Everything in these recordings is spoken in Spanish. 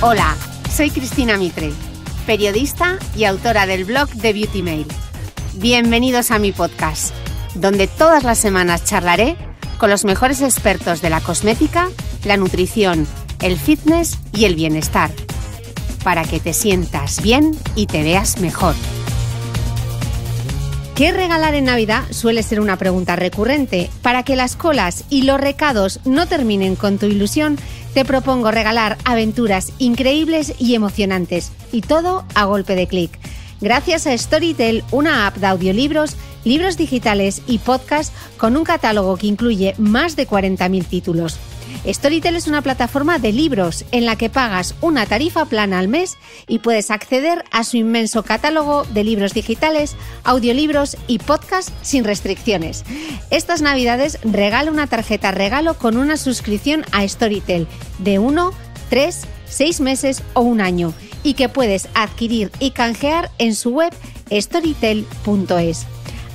Hola, soy Cristina Mitre, periodista y autora del blog de Beauty Mail. Bienvenidos a mi podcast, donde todas las semanas charlaré con los mejores expertos de la cosmética, la nutrición, el fitness y el bienestar, para que te sientas bien y te veas mejor. ¿Qué regalar en Navidad? Suele ser una pregunta recurrente. Para que las colas y los recados no terminen con tu ilusión, te propongo regalar aventuras increíbles y emocionantes, y todo a golpe de clic. Gracias a Storytel, una app de audiolibros, libros digitales y podcast con un catálogo que incluye más de 40.000 títulos. Storytel es una plataforma de libros en la que pagas una tarifa plana al mes y puedes acceder a su inmenso catálogo de libros digitales, audiolibros y podcasts sin restricciones. Estas navidades regala una tarjeta regalo con una suscripción a Storytel de 1, 3, 6 meses o un año y que puedes adquirir y canjear en su web storytel.es.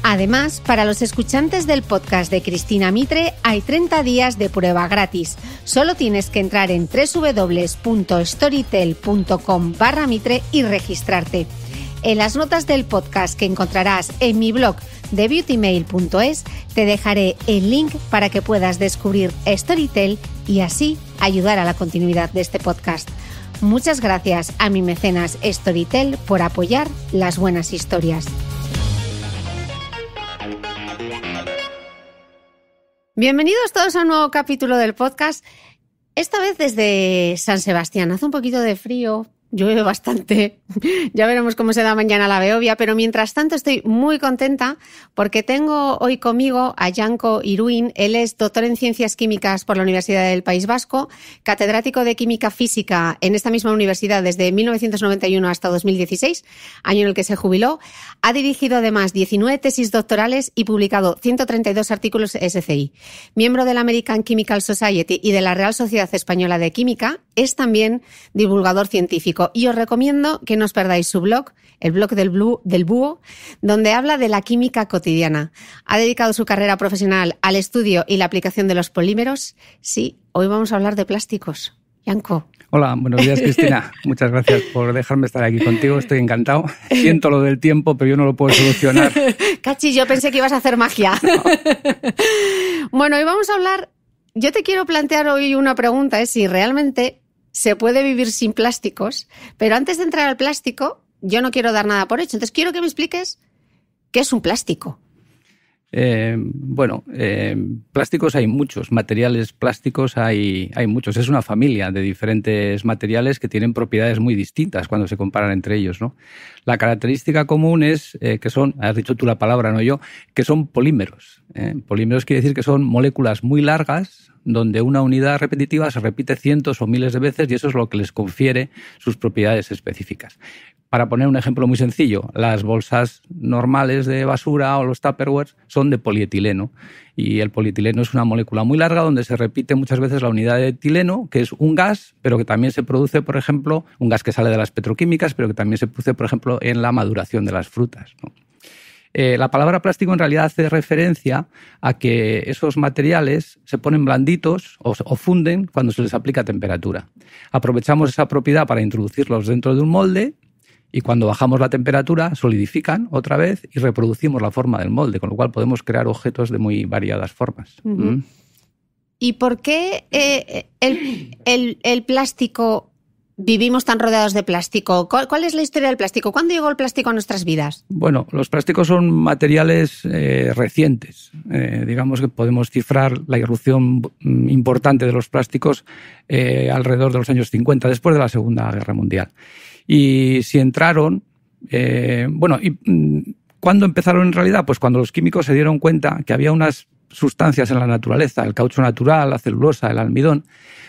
Además, para los escuchantes del podcast de Cristina Mitre hay 30 días de prueba gratis. Solo tienes que entrar en www.storytel.com barra Mitre y registrarte. En las notas del podcast que encontrarás en mi blog de beautymail.es te dejaré el link para que puedas descubrir Storytel y así ayudar a la continuidad de este podcast. Muchas gracias a mi mecenas Storytel por apoyar las buenas historias. Bienvenidos todos a un nuevo capítulo del podcast. Esta vez desde San Sebastián. Hace un poquito de frío, llueve bastante. ya veremos cómo se da mañana la Beovia, pero mientras tanto estoy muy contenta porque tengo hoy conmigo a Yanko Iruin. Él es doctor en Ciencias Químicas por la Universidad del País Vasco, catedrático de Química Física en esta misma universidad desde 1991 hasta 2016, año en el que se jubiló. Ha dirigido además 19 tesis doctorales y publicado 132 artículos SCI. Miembro de la American Chemical Society y de la Real Sociedad Española de Química, es también divulgador científico y os recomiendo que no os perdáis su blog, el blog del, del búho, donde habla de la química cotidiana. Ha dedicado su carrera profesional al estudio y la aplicación de los polímeros. Sí, hoy vamos a hablar de plásticos. Yanko. Hola, buenos días Cristina. Muchas gracias por dejarme estar aquí contigo. Estoy encantado. Siento lo del tiempo, pero yo no lo puedo solucionar. Cachi, yo pensé que ibas a hacer magia. bueno, hoy vamos a hablar. Yo te quiero plantear hoy una pregunta: es si realmente se puede vivir sin plásticos, pero antes de entrar al plástico, yo no quiero dar nada por hecho. Entonces quiero que me expliques qué es un plástico. Eh, bueno, eh, plásticos hay muchos, materiales plásticos hay, hay muchos. Es una familia de diferentes materiales que tienen propiedades muy distintas cuando se comparan entre ellos. ¿no? La característica común es eh, que son, has dicho tú la palabra, no yo, que son polímeros. Polímeros quiere decir que son moléculas muy largas donde una unidad repetitiva se repite cientos o miles de veces y eso es lo que les confiere sus propiedades específicas. Para poner un ejemplo muy sencillo, las bolsas normales de basura o los Tupperware son de polietileno y el polietileno es una molécula muy larga donde se repite muchas veces la unidad de etileno, que es un gas, pero que también se produce, por ejemplo, un gas que sale de las petroquímicas, pero que también se produce, por ejemplo, en la maduración de las frutas. Eh, la palabra plástico en realidad hace referencia a que esos materiales se ponen blanditos o, funden cuando se les aplica temperatura. Aprovechamos esa propiedad para introducirlos dentro de un molde y cuando bajamos la temperatura solidifican otra vez y reproducimos la forma del molde, con lo cual podemos crear objetos de muy variadas formas. ¿Mm? ¿Y por qué eh, el, plástico vivimos tan rodeados de plástico? ¿Cuál, es la historia del plástico? ¿Cuándo llegó el plástico a nuestras vidas? Bueno, los plásticos son materiales eh, recientes. Eh, digamos que podemos cifrar la irrupción mm, importante de los plásticos eh, alrededor de los años 50, después de la Segunda Guerra Mundial. Y si entraron, bueno, y, mm, ¿cuándo empezaron en realidad? Pues cuando los químicos se dieron cuenta que había unas sustancias en la naturaleza, el caucho natural, la celulosa, el almidón,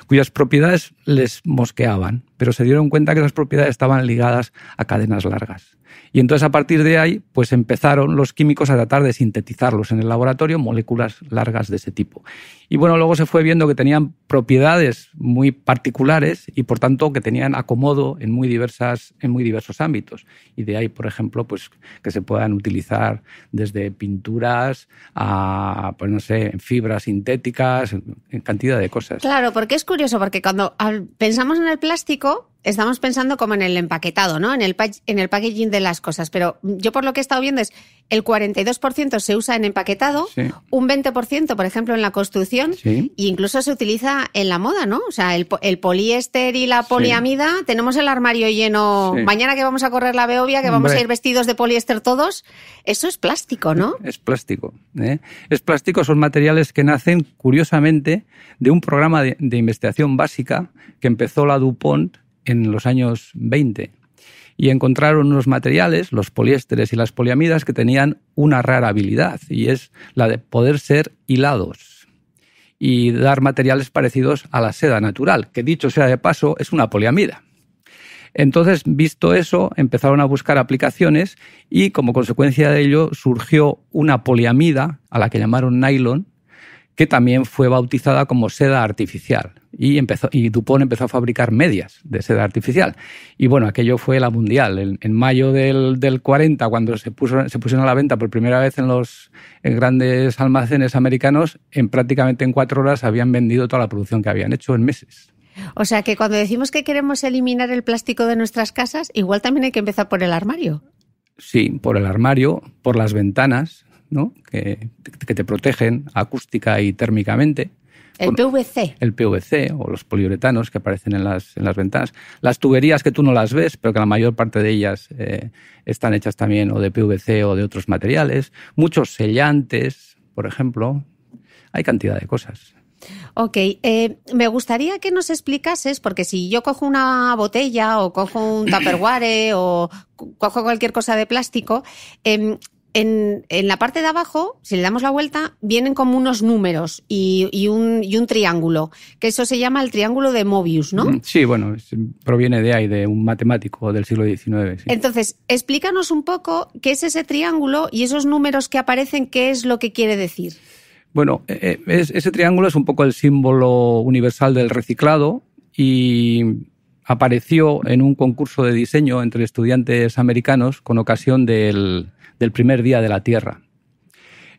cuyas propiedades les mosqueaban, pero se dieron cuenta que esas propiedades estaban ligadas a cadenas largas. Y entonces a partir de ahí, pues empezaron los químicos a tratar de sintetizarlos en el laboratorio, moléculas largas de ese tipo. Y bueno, luego se fue viendo que tenían propiedades muy particulares y por tanto que tenían acomodo en muy diversas, en muy diversos ámbitos. Y de ahí, por ejemplo, pues que se puedan utilizar desde pinturas a, pues no sé, fibras sintéticas, en cantidad de cosas. Claro, porque es curioso, porque cuando pensamos en el plástico, estamos pensando como en el empaquetado, ¿no? En el, en el packaging de las cosas. Pero yo por lo que he estado viendo es el 42% se usa en empaquetado, un 20%, por ejemplo, en la construcción, e incluso se utiliza en la moda, ¿no? O sea, el, poliéster y la poliamida, tenemos el armario lleno. Mañana que vamos a correr la Beovia, que vamos a ir vestidos de poliéster todos, eso es plástico, ¿no? Es plástico. ¿eh? Es plástico, son materiales que nacen, curiosamente, de un programa de, de investigación básica que empezó la DuPont en los años 20 y encontraron unos materiales, los poliésteres y las poliamidas, que tenían una rara habilidad y es la de poder ser hilados y dar materiales parecidos a la seda natural, que dicho sea de paso es una poliamida. Entonces, visto eso, empezaron a buscar aplicaciones y como consecuencia de ello surgió una poliamida a la que llamaron nylon, que también fue bautizada como seda artificial. Y, empezó, y Dupont empezó a fabricar medias de seda artificial. Y bueno, aquello fue la mundial. En, mayo del, del, 40, cuando se, puso, se pusieron a la venta por primera vez en los grandes almacenes americanos, en prácticamente en cuatro horas habían vendido toda la producción que habían hecho en meses. O sea que cuando decimos que queremos eliminar el plástico de nuestras casas, igual también hay que empezar por el armario. Sí, por el armario, por las ventanas, que, te protegen acústica y térmicamente. El PVC. El PVC o los poliuretanos que aparecen en las, en las ventanas. Las tuberías que tú no las ves, pero que la mayor parte de ellas eh, están hechas también o de PVC o de otros materiales. Muchos sellantes, por ejemplo. Hay cantidad de cosas. Ok, eh, me gustaría que nos explicases, porque si yo cojo una botella o cojo un tupperware o cojo cualquier cosa de plástico, em, en, la parte de abajo, si le damos la vuelta, vienen como unos números y, un, triángulo, que eso se llama el triángulo de Mobius, ¿no? Mm, sí, bueno, proviene de ahí, de un matemático del siglo XIX. Entonces, explícanos un poco qué es ese triángulo y esos números que aparecen, qué es lo que quiere decir. Bueno, eh, eh, ese triángulo es un poco el símbolo universal del reciclado y apareció en un concurso de diseño entre estudiantes americanos con ocasión del del primer día de la Tierra.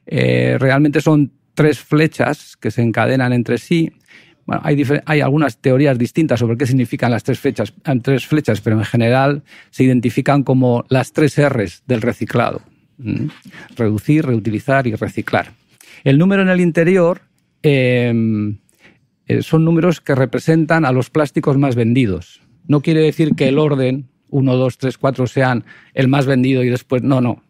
Eh, realmente son tres flechas que se encadenan entre sí. hay, hay, algunas teorías distintas sobre qué significan las tres, flechas, tres flechas, pero en general se identifican como las tres R's del reciclado. Reducir, reutilizar y reciclar. El número en el interior em, eh, son números que representan a los plásticos más vendidos. No quiere decir que el orden 1, 2, 3, 4 sean el más vendido y después. No, no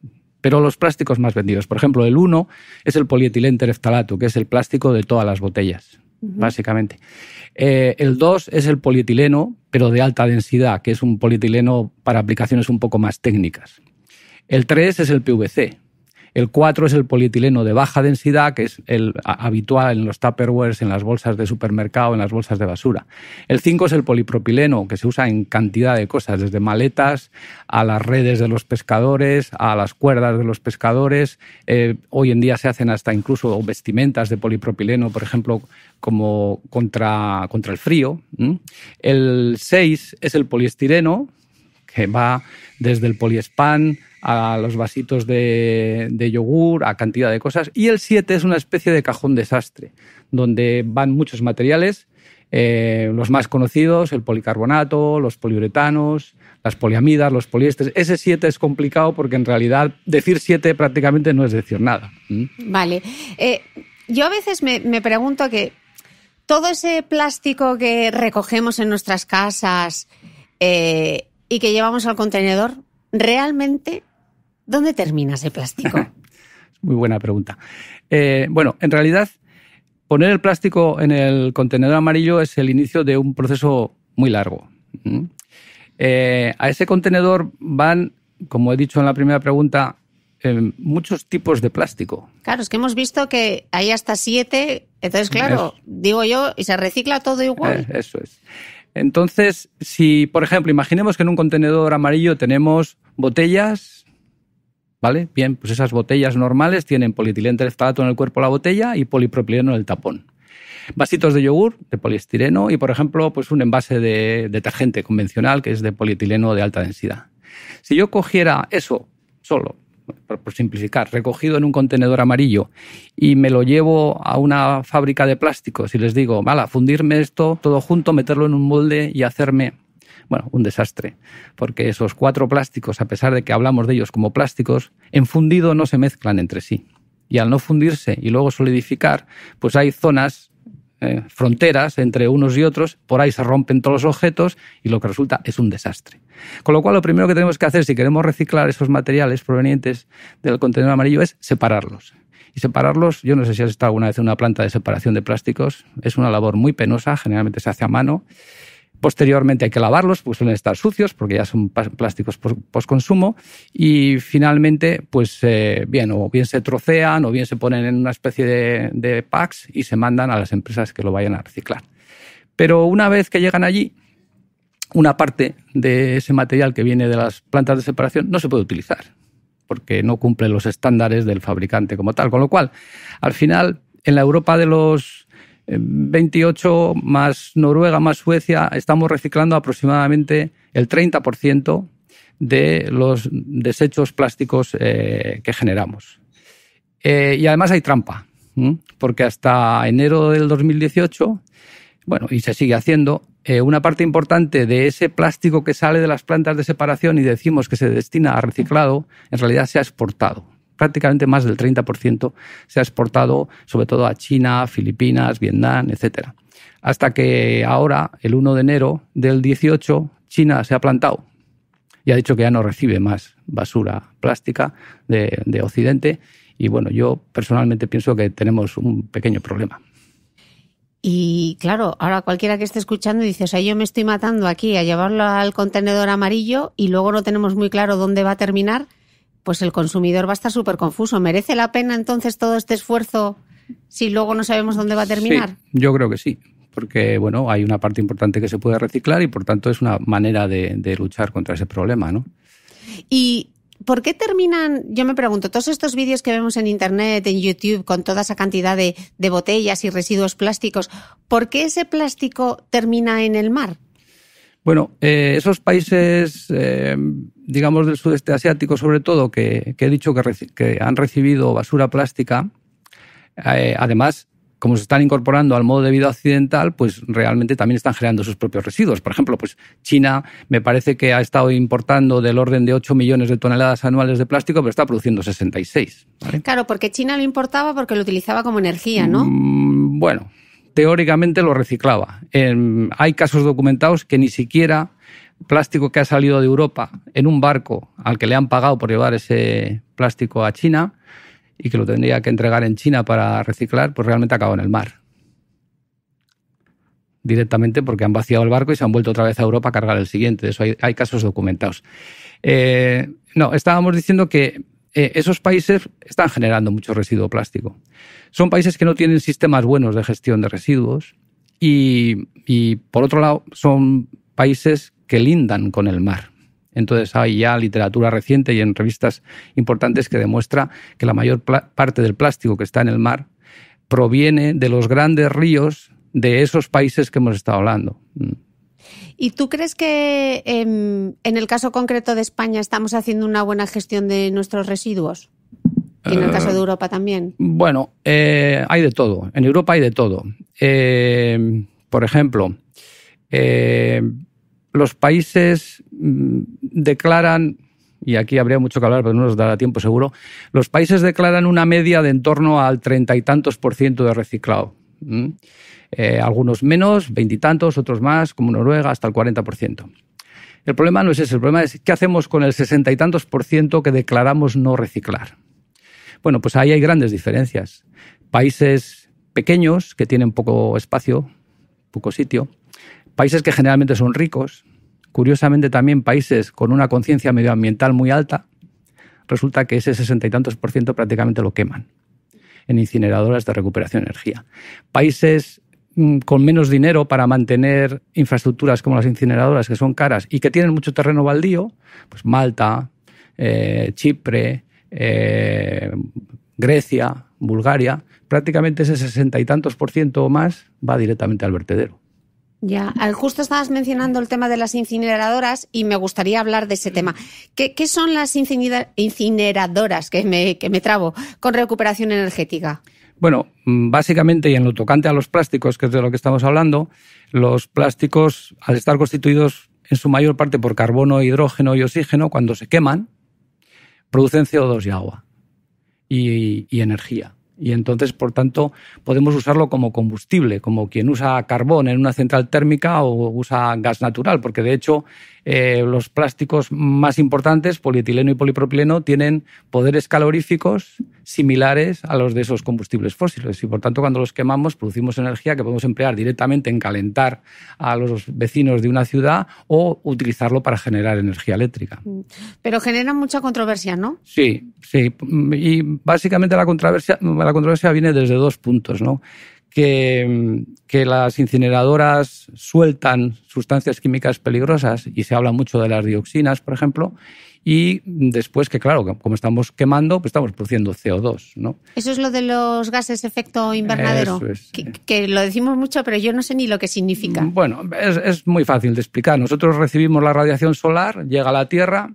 pero los plásticos más vendidos. Por ejemplo, el 1 es el polietilén tereftalato, que es el plástico de todas las botellas, básicamente. Eh, el 2 es el polietileno, pero de alta densidad, que es un polietileno para aplicaciones un poco más técnicas. El 3 es el PVC, el 4 es el polietileno de baja densidad, que es el habitual en los tupperwares, en las bolsas de supermercado, en las bolsas de basura. El 5 es el polipropileno, que se usa en cantidad de cosas, desde maletas a las redes de los pescadores, a las cuerdas de los pescadores. Eh, hoy en día se hacen hasta incluso vestimentas de polipropileno, por ejemplo, como contra, contra el frío. El 6 es el poliestireno, que va desde el poliespan a los vasitos de, yogur, a cantidad de cosas. Y el 7 es una especie de cajón desastre, donde van muchos materiales, eh, los más conocidos, el policarbonato, los poliuretanos, las poliamidas, los poliésteres. Ese 7 es complicado porque en realidad decir 7 prácticamente no es decir nada. Vale. Eh, yo a veces me, pregunto que todo ese plástico que recogemos en nuestras casas eh, y que llevamos al contenedor, ¿realmente ¿Dónde termina ese plástico? Muy buena pregunta. Eh, bueno, en realidad, poner el plástico en el contenedor amarillo es el inicio de un proceso muy largo. Eh, a ese contenedor van, como he dicho en la primera pregunta, eh, muchos tipos de plástico. Claro, es que hemos visto que hay hasta siete, entonces claro, digo yo, y se recicla todo igual. eso es. Entonces, si, por ejemplo, imaginemos que en un contenedor amarillo tenemos botellas, ¿Vale? Bien, pues esas botellas normales tienen polietileno tereftalato en el cuerpo de la botella y polipropileno en el tapón. Vasitos de yogur de poliestireno y, por ejemplo, pues un envase de detergente convencional que es de polietileno de alta densidad. Si yo cogiera eso solo, por, simplificar, recogido en un contenedor amarillo y me lo llevo a una fábrica de plásticos y les digo, vale, fundirme esto todo junto, meterlo en un molde y hacerme Bueno, un desastre, porque esos cuatro plásticos, a pesar de que hablamos de ellos como plásticos, en fundido no se mezclan entre sí. Y al no fundirse y luego solidificar, pues hay zonas eh, fronteras entre unos y otros, por ahí se rompen todos los objetos y lo que resulta es un desastre. Con lo cual, lo primero que tenemos que hacer si queremos reciclar esos materiales provenientes del contenedor amarillo es separarlos. Y separarlos, yo no sé si has estado alguna vez en una planta de separación de plásticos, es una labor muy penosa, generalmente se hace a mano Posteriormente hay que lavarlos, pues suelen estar sucios porque ya son plásticos post-consumo. Y finalmente, pues eh, bien, o bien se trocean o bien se ponen en una especie de, packs y se mandan a las empresas que lo vayan a reciclar. Pero una vez que llegan allí, una parte de ese material que viene de las plantas de separación no se puede utilizar porque no cumple los estándares del fabricante como tal. Con lo cual, al final, en la Europa de los 28 más Noruega más Suecia, estamos reciclando aproximadamente el 30% de los desechos plásticos eh, que generamos. Eh, y además hay trampa, porque hasta enero del 2018, bueno, y se sigue haciendo, eh, una parte importante de ese plástico que sale de las plantas de separación y decimos que se destina a reciclado, en realidad se ha exportado prácticamente más del 30% se ha exportado sobre todo a China, Filipinas, Vietnam, etc. Hasta que ahora, el 1 de enero del 18, China se ha plantado y ha dicho que ya no recibe más basura plástica de, de Occidente. Y bueno, yo personalmente pienso que tenemos un pequeño problema. Y claro, ahora cualquiera que esté escuchando dice, o sea, yo me estoy matando aquí a llevarlo al contenedor amarillo y luego no tenemos muy claro dónde va a terminar pues el consumidor va a estar súper confuso. ¿Merece la pena entonces todo este esfuerzo si luego no sabemos dónde va a terminar? yo creo que sí, porque bueno, hay una parte importante que se puede reciclar y por tanto es una manera de, luchar contra ese problema, ¿no? Y ¿Por qué terminan, yo me pregunto, todos estos vídeos que vemos en Internet, en YouTube, con toda esa cantidad de, botellas y residuos plásticos, ¿por qué ese plástico termina en el mar? Bueno, eh, esos países, eh, digamos, del sudeste asiático sobre todo, que, he dicho que, han recibido basura plástica, eh, además, como se están incorporando al modo de vida occidental, pues realmente también están generando sus propios residuos. Por ejemplo, pues China me parece que ha estado importando del orden de 8 millones de toneladas anuales de plástico, pero está produciendo 66. Claro, porque China lo importaba porque lo utilizaba como energía, ¿no? Mm, bueno, teóricamente lo reciclaba. hay casos documentados que ni siquiera plástico que ha salido de Europa en un barco al que le han pagado por llevar ese plástico a China y que lo tendría que entregar en China para reciclar, pues realmente acabó en el mar. Directamente porque han vaciado el barco y se han vuelto otra vez a Europa a cargar el siguiente. De eso hay, casos documentados. Eh, no, estábamos diciendo que eh, esos países están generando mucho residuo plástico. Son países que no tienen sistemas buenos de gestión de residuos y, por otro lado, son países que lindan con el mar. Entonces hay ya literatura reciente y en revistas importantes que demuestra que la mayor parte del plástico que está en el mar proviene de los grandes ríos de esos países que hemos estado hablando. Mm. ¿Y tú crees que em, en el caso concreto de España estamos haciendo una buena gestión de nuestros residuos? ¿Y en el caso de eh, Europa también? Bueno, eh, hay de todo. En Europa hay de todo. Eh, por ejemplo, los países declaran, y aquí habría mucho que hablar, pero no nos dará tiempo seguro, los países declaran una media de en torno al treinta y tantos por ciento de reciclado. Eh, algunos menos, veintitantos, otros más, como Noruega, hasta el 40%. El problema no es ese, el problema es qué hacemos con el sesenta y tantos por ciento que declaramos no reciclar. Bueno, pues ahí hay grandes diferencias. Países pequeños que tienen poco espacio, poco sitio, países que generalmente son ricos, curiosamente también países con una conciencia medioambiental muy alta, resulta que ese sesenta y tantos por ciento prácticamente lo queman en incineradoras de recuperación de energía. Países Mm, con menos dinero para mantener infraestructuras como las incineradoras, que son caras y que tienen mucho terreno baldío, pues Malta, eh, Chipre, eh, Grecia, Bulgaria, prácticamente ese sesenta y tantos por ciento o más va directamente al vertedero. Ya, justo estabas mencionando el tema de las incineradoras y me gustaría hablar de ese tema. ¿Qué, son las incineradoras, que me, que me trabo, con recuperación energética? Bueno, mm, básicamente, y en lo tocante a los plásticos, que es de lo que estamos hablando, los plásticos, al estar constituidos en su mayor parte por carbono, hidrógeno y oxígeno, cuando se queman, producen CO2 y agua y energía y entonces, por tanto, podemos usarlo como combustible, como quien usa carbón en una central térmica o usa gas natural, porque de hecho eh, los plásticos más importantes, polietileno y polipropileno, tienen poderes caloríficos similares a los de esos combustibles fósiles y por tanto cuando los quemamos producimos energía que podemos emplear directamente en calentar a los vecinos de una ciudad o utilizarlo para generar energía eléctrica. Pero genera mucha controversia, ¿no? Sí, sí. Y básicamente la controversia, la controversia viene desde dos puntos, ¿no? Que, que, las incineradoras sueltan sustancias químicas peligrosas y se habla mucho de las dioxinas, por ejemplo, y después que, claro, como estamos quemando, pues estamos produciendo CO2, ¿no? Eso es lo de los gases efecto invernadero, que, lo decimos mucho, pero yo no sé ni lo que significa. Bueno, es, muy fácil de explicar. Nosotros recibimos la radiación solar, llega a la Tierra,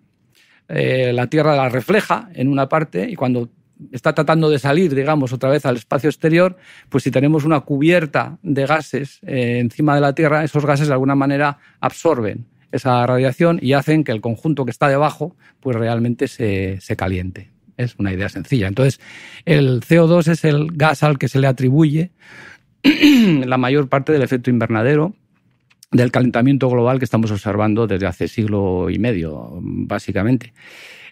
eh, la Tierra la refleja en una parte y cuando está tratando de salir, digamos, otra vez al espacio exterior, pues si tenemos una cubierta de gases eh, encima de la Tierra, esos gases de alguna manera absorben esa radiación y hacen que el conjunto que está debajo pues realmente se, caliente. Es una idea sencilla. Entonces, el CO2 es el gas al que se le atribuye la mayor parte del efecto invernadero del calentamiento global que estamos observando desde hace siglo y medio, básicamente.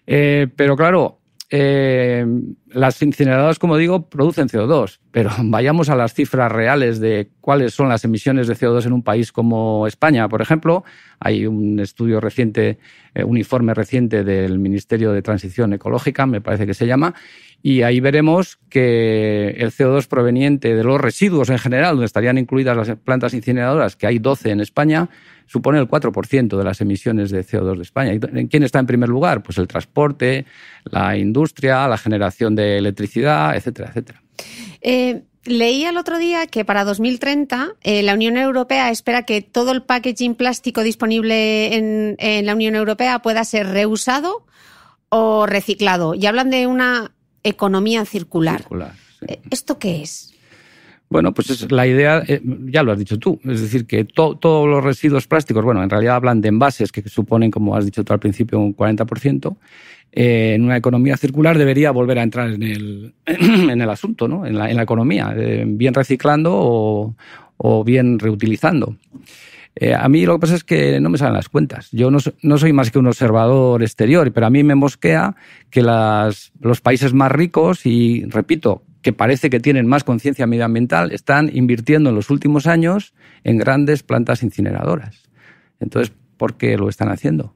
Eh, pero claro, eh, las incineradoras, como digo, producen CO2, pero vayamos a las cifras reales de cuáles son las emisiones de CO2 en un país como España, por ejemplo. Hay un estudio reciente, eh, un informe reciente del Ministerio de Transición Ecológica, me parece que se llama, y ahí veremos que el CO2 proveniente de los residuos en general, donde estarían incluidas las plantas incineradoras, que hay 12 en España, supone el 4% de las emisiones de CO2 de España. ¿Y quién está en primer lugar? Pues el transporte, la industria, la generación de electricidad, etcétera, etcétera. Eh, leí el otro día que para 2030 eh, la Unión Europea espera que todo el packaging plástico disponible en, la Unión Europea pueda ser reusado o reciclado. Y hablan de una economía circular. Eh, ¿Esto qué es? Bueno, pues es la idea, eh, ya lo has dicho tú, es decir, que todos los residuos plásticos, bueno, en realidad hablan de envases que suponen, como has dicho tú al principio, un 40%, eh, en una economía circular debería volver a entrar en el, en el asunto, ¿no? en, la, en la economía, eh, bien reciclando o, bien reutilizando. Eh, a mí lo que pasa es que no me salen las cuentas. Yo no, no, soy más que un observador exterior, pero a mí me mosquea que los países más ricos, y repito, que parece que tienen más conciencia medioambiental, están invirtiendo en los últimos años en grandes plantas incineradoras. Entonces, ¿por qué lo están haciendo?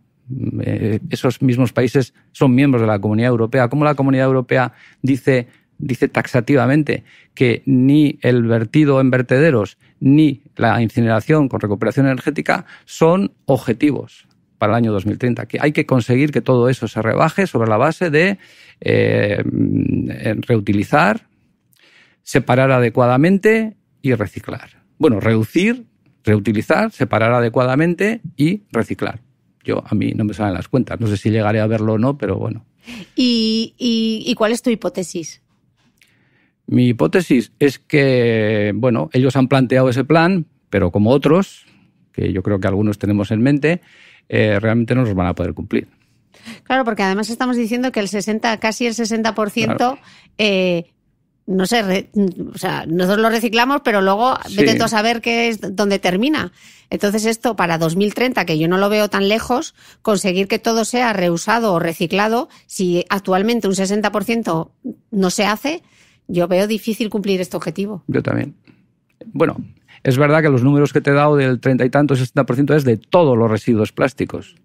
Eh, esos mismos países son miembros de la Comunidad Europea. ¿Cómo la Comunidad Europea dice, dice taxativamente que ni el vertido en vertederos ni la incineración con recuperación energética son objetivos para el año 2030? Que hay que conseguir que todo eso se rebaje sobre la base de eh, reutilizar, separar adecuadamente y reciclar. Bueno, reducir, reutilizar, separar adecuadamente y reciclar. Yo a mí no me salen las cuentas. No sé si llegaré a verlo o no, pero bueno. ¿Y, cuál es tu hipótesis? Mi hipótesis es que, bueno, ellos han planteado ese plan, pero como otros, que yo creo que algunos tenemos en mente, eh, realmente no los van a poder cumplir. Claro, porque además estamos diciendo que el 60, casi el 60% eh, no sé, o sea, nosotros lo reciclamos, pero luego vete a saber qué es dónde termina. Entonces esto para 2030, que yo no lo veo tan lejos, conseguir que todo sea reusado o reciclado, si actualmente un 60% no se hace, yo veo difícil cumplir este objetivo. Yo también. Bueno, es verdad que los números que te he dado del 30 y tanto, 60% es de todos los residuos plásticos.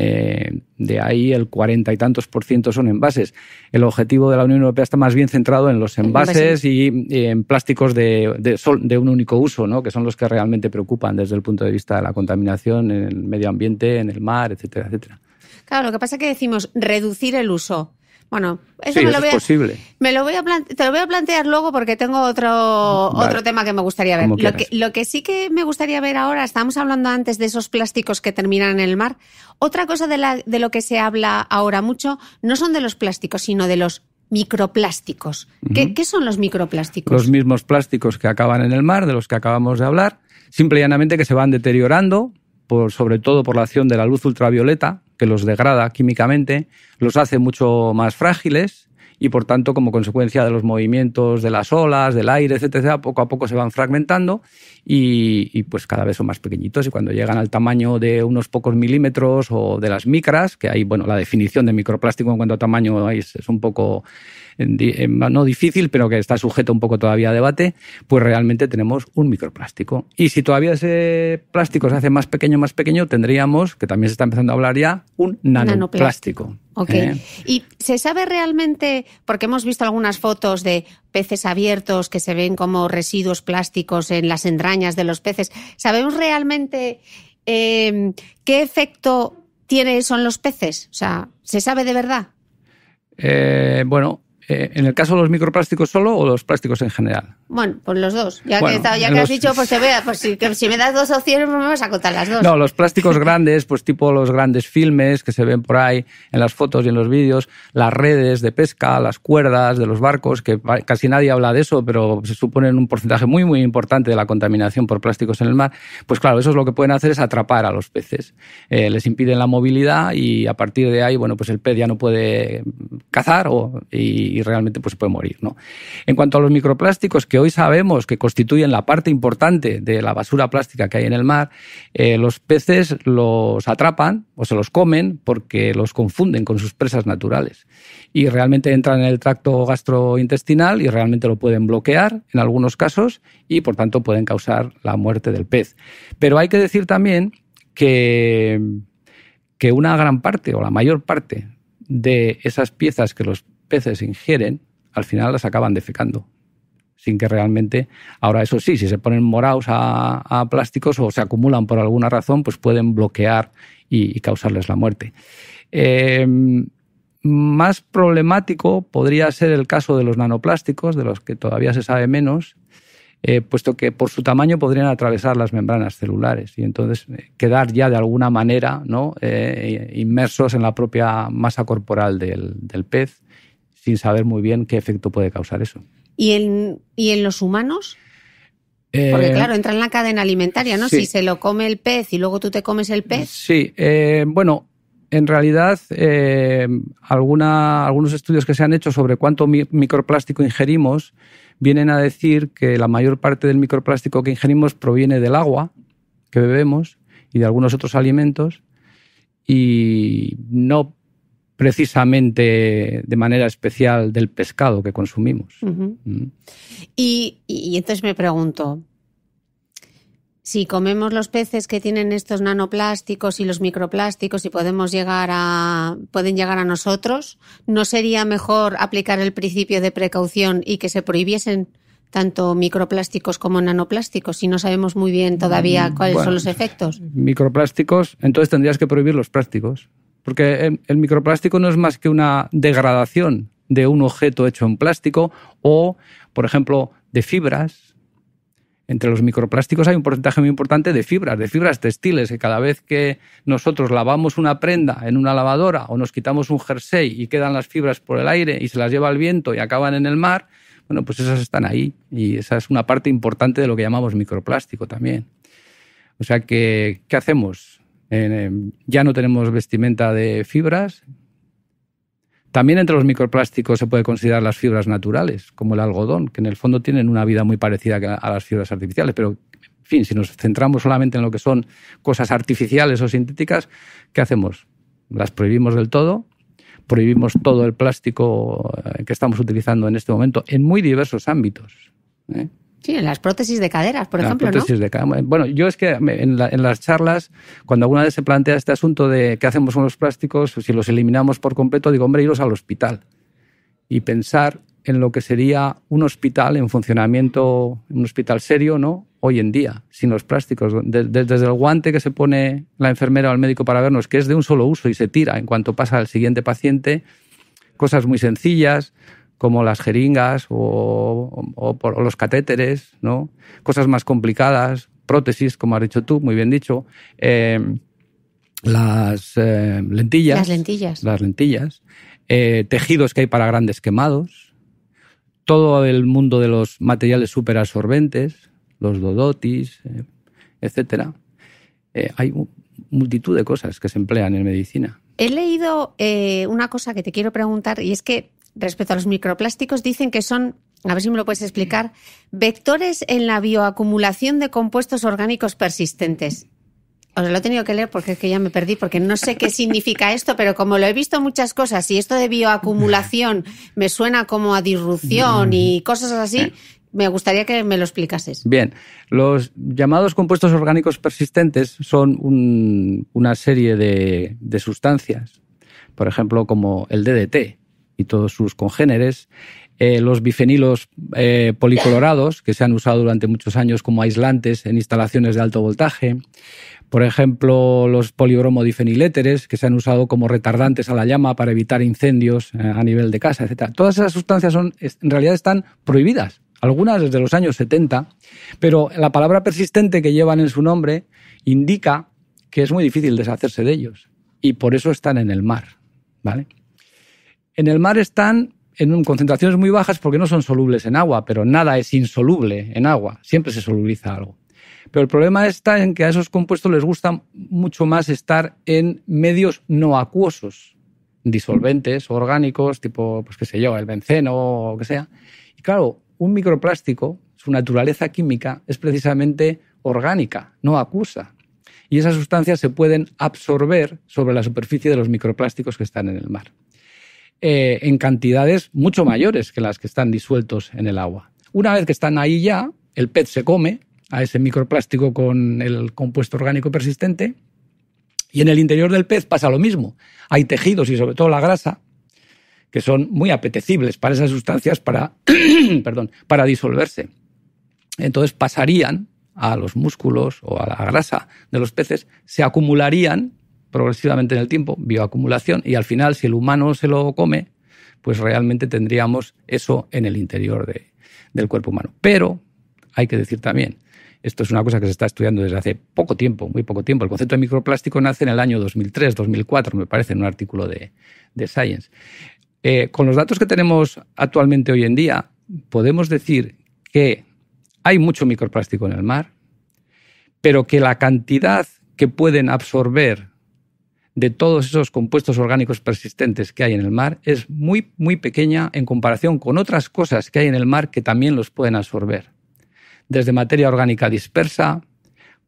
Eh, de ahí el cuarenta y tantos por ciento son envases. El objetivo de la Unión Europea está más bien centrado en los envases y, en plásticos de, de, un único uso, ¿no? que son los que realmente preocupan desde el punto de vista de la contaminación en el medio ambiente, en el mar, etcétera, etcétera. Claro, lo que pasa es que decimos reducir el uso. Bueno, eso, me, lo voy a, posible. me lo voy a te lo voy a plantear luego porque tengo otro, otro tema que me gustaría ver. Lo que, lo que, sí que me gustaría ver ahora, estábamos hablando antes de esos plásticos que terminan en el mar. Otra cosa de, la, de lo que se habla ahora mucho no son de los plásticos, sino de los microplásticos. ¿Qué, ¿Qué, son los microplásticos? Los mismos plásticos que acaban en el mar, de los que acabamos de hablar, simple y llanamente que se van deteriorando por, sobre todo por la acción de la luz ultravioleta, que los degrada químicamente, los hace mucho más frágiles y por tanto, como consecuencia de los movimientos de las olas, del aire, etcétera, poco a poco se van fragmentando y, pues cada vez son más pequeñitos. Y cuando llegan al tamaño de unos pocos milímetros o de las micras, que hay, bueno, la definición de microplástico en cuanto a tamaño es un poco no difícil, pero que está sujeto un poco todavía a debate, pues realmente tenemos un microplástico. Y si todavía ese plástico se hace más pequeño, más pequeño, tendríamos, que también se está empezando a hablar ya, un nanoplástico. Ok. ¿Eh? ¿Y se sabe realmente, porque hemos visto algunas fotos de peces abiertos que se ven como residuos plásticos en las entrañas de los peces, ¿sabemos realmente eh, qué efecto tiene eso en los peces? O sea, ¿se sabe de verdad? Eh, bueno, eh, ¿En el caso de los microplásticos solo o los plásticos en general? Bueno, pues los dos. Ya que, has dicho, pues te vea, pues si, si, me das dos opciones, me vas a contar las dos. No, los plásticos grandes, pues tipo los grandes filmes que se ven por ahí en las fotos y en los vídeos, las redes de pesca, las cuerdas de los barcos, que casi nadie habla de eso, pero se suponen un porcentaje muy, muy importante de la contaminación por plásticos en el mar. Pues claro, eso es lo que pueden hacer es atrapar a los peces. Eh, les impiden la movilidad y a partir de ahí, bueno, pues el pez ya no puede cazar o, y y realmente pues, se puede morir. ¿no? En cuanto a los microplásticos, que hoy sabemos que constituyen la parte importante de la basura plástica que hay en el mar, eh, los peces los atrapan o se los comen porque los confunden con sus presas naturales. Y realmente entran en el tracto gastrointestinal y realmente lo pueden bloquear en algunos casos y por tanto pueden causar la muerte del pez. Pero hay que decir también que, que una gran parte o la mayor parte de esas piezas que los peces ingieren, al final las acaban defecando. Sin que realmente, ahora eso sí, si se ponen morados a, plásticos o se acumulan por alguna razón, pues pueden bloquear y, causarles la muerte. Em, más problemático podría ser el caso de los nanoplásticos, de los que todavía se sabe menos, eh, puesto que por su tamaño podrían atravesar las membranas celulares y entonces eh, quedar ya de alguna manera ¿no? Eh, inmersos en la propia masa corporal del pez sin saber muy bien qué efecto puede causar eso. ¿Y en, y en los humanos? Porque eh, claro, entra en la cadena alimentaria, ¿no? Si se lo come el pez y luego tú te comes el pez. Sí, eh, bueno, en realidad eh, alguna, algunos estudios que se han hecho sobre cuánto microplástico ingerimos vienen a decir que la mayor parte del microplástico que ingerimos proviene del agua que bebemos y de algunos otros alimentos y no precisamente de manera especial del pescado que consumimos. Mm. y, entonces me pregunto, si comemos los peces que tienen estos nanoplásticos y los microplásticos y podemos llegar a, pueden llegar a nosotros, ¿no sería mejor aplicar el principio de precaución y que se prohibiesen tanto microplásticos como nanoplásticos si no sabemos muy bien todavía mm, cuáles son los efectos? Microplásticos, entonces tendrías que prohibir los plásticos. Porque el, microplástico no es más que una degradación de un objeto hecho en plástico o, por ejemplo, de fibras. Entre los microplásticos hay un porcentaje muy importante de fibras, de fibras textiles, que cada vez que nosotros lavamos una prenda en una lavadora o nos quitamos un jersey y quedan las fibras por el aire y se las lleva el viento y acaban en el mar, bueno, pues esas están ahí y esa es una parte importante de lo que llamamos microplástico también. O sea que, ¿qué hacemos? Ya no tenemos vestimenta de fibras. También entre los microplásticos se puede considerar las fibras naturales, como el algodón, que en el fondo tienen una vida muy parecida a las fibras artificiales, pero en fin, si nos centramos solamente en lo que son cosas artificiales o sintéticas, ¿qué hacemos? Las prohibimos del todo, prohibimos todo el plástico eh, que estamos utilizando en este momento en muy diversos ámbitos. ¿eh? Sí, en las prótesis de caderas, por ejemplo. Prótesis de Bueno, yo es que en, las charlas, cuando alguna vez se plantea este asunto de qué hacemos con los plásticos, si los eliminamos por completo, digo, hombre, iros al hospital y pensar en lo que sería un hospital en funcionamiento, un hospital serio, ¿no? Hoy en día, sin los plásticos. Desde, el guante que se pone la enfermera o el médico para vernos, que es de un solo uso y se tira en cuanto pasa al siguiente paciente, cosas muy sencillas, como las jeringas o, los catéteres, ¿no? cosas más complicadas, prótesis, como has dicho tú, muy bien dicho, em, las eh, lentillas. Las lentillas. Las lentillas. Eh, tejidos que hay para grandes quemados. Todo el mundo de los materiales superabsorbentes, los dodotis, eh, etcétera. Eh, hay multitud de cosas que se emplean en medicina. He leído eh, una cosa que te quiero preguntar y es que respecto a los microplásticos dicen que son, a ver si me lo puedes explicar, vectores en la bioacumulación de compuestos orgánicos persistentes. Os lo he tenido que leer porque es que ya me perdí, porque no sé qué significa esto, pero como lo he visto muchas cosas y esto de bioacumulación me suena como a disrupción y cosas así, me gustaría que me lo explicases. Bien, los llamados compuestos orgánicos persistentes son una serie de, sustancias, por ejemplo, como el DDT y todos sus congéneres, eh, los bifenilos eh, policolorados, que se han usado durante muchos años como aislantes en instalaciones de alto voltaje, por ejemplo, los polibromodifeniléteres, que se han usado como retardantes a la llama para evitar incendios eh, a nivel de casa, etc. Todas esas sustancias son, en realidad están prohibidas, algunas desde los años 70, pero la palabra persistente que llevan en su nombre indica que es muy difícil deshacerse de ellos y por eso están en el mar. ¿vale? En el mar están en concentraciones muy bajas porque no son solubles en agua, pero nada es insoluble en agua, siempre se solubiliza algo. Pero el problema está en que a esos compuestos les gusta mucho más estar en medios no acuosos, disolventes, orgánicos, tipo, pues qué sé yo, el benceno o que sea. Y claro, un microplástico, su naturaleza química es precisamente orgánica, no acuosa. Y esas sustancias se pueden absorber sobre la superficie de los microplásticos que están en el mar. Eh, en cantidades mucho mayores que las que están disueltos en el agua. Una vez que están ahí ya, el pez se come a ese microplástico con el compuesto orgánico persistente. Y en el interior del pez pasa lo mismo. Hay tejidos y sobre todo la grasa que son muy apetecibles para esas sustancias para, disolverse. Entonces pasarían a los músculos o a la grasa de los peces, se acumularían progresivamente en el tiempo, bioacumulación, y al final si el humano se lo come, pues realmente tendríamos eso en el interior del cuerpo humano. Pero hay que decir también esto es una cosa que se está estudiando desde hace poco tiempo, muy poco tiempo. El concepto de microplástico nace en el año 2003, 2004, me parece, en un artículo de, Science. Eh, con los datos que tenemos actualmente hoy en día, podemos decir que hay mucho microplástico en el mar, pero que la cantidad que pueden absorber de todos esos compuestos orgánicos persistentes que hay en el mar es muy, muy pequeña en comparación con otras cosas que hay en el mar que también los pueden absorber desde materia orgánica dispersa,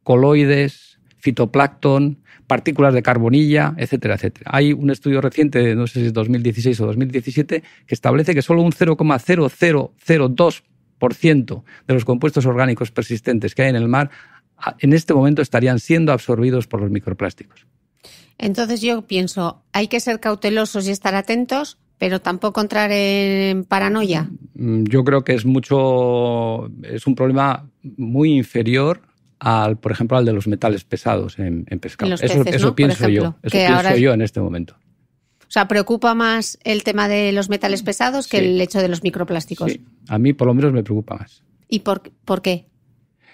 coloides, fitoplancton, partículas de carbonilla, etcétera, etcétera. Hay un estudio reciente, no sé si es 2016 o 2017, que establece que solo un 0,0002% de los compuestos orgánicos persistentes que hay en el mar en este momento estarían siendo absorbidos por los microplásticos. Entonces yo pienso, hay que ser cautelosos y estar atentos pero tampoco entrar en paranoia. Mm, yo creo que es mucho, es un problema muy inferior al, por ejemplo, al de los metales pesados en, pescado. eso, pienso yo, eso pienso yo en este momento. O sea, preocupa más el tema de los metales pesados que el hecho de los microplásticos. Sí, a mí por lo menos me preocupa más. ¿Y por, por qué?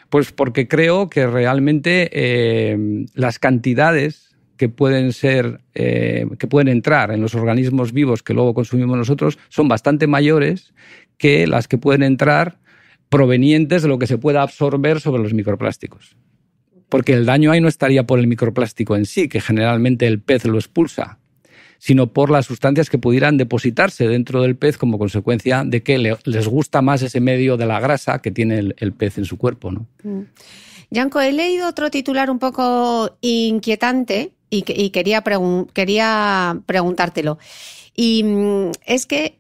Pues porque creo que realmente eh, las cantidades que pueden ser, eh, que pueden entrar en los organismos vivos que luego consumimos nosotros son bastante mayores que las que pueden entrar provenientes de lo que se pueda absorber sobre los microplásticos. Porque el daño ahí no estaría por el microplástico en sí, que generalmente el pez lo expulsa, sino por las sustancias que pudieran depositarse dentro del pez como consecuencia de que les gusta más ese medio de la grasa que tiene el, pez en su cuerpo. ¿no? Mm. He leído otro titular un poco inquietante y, quería, quería preguntártelo. Y mm, es que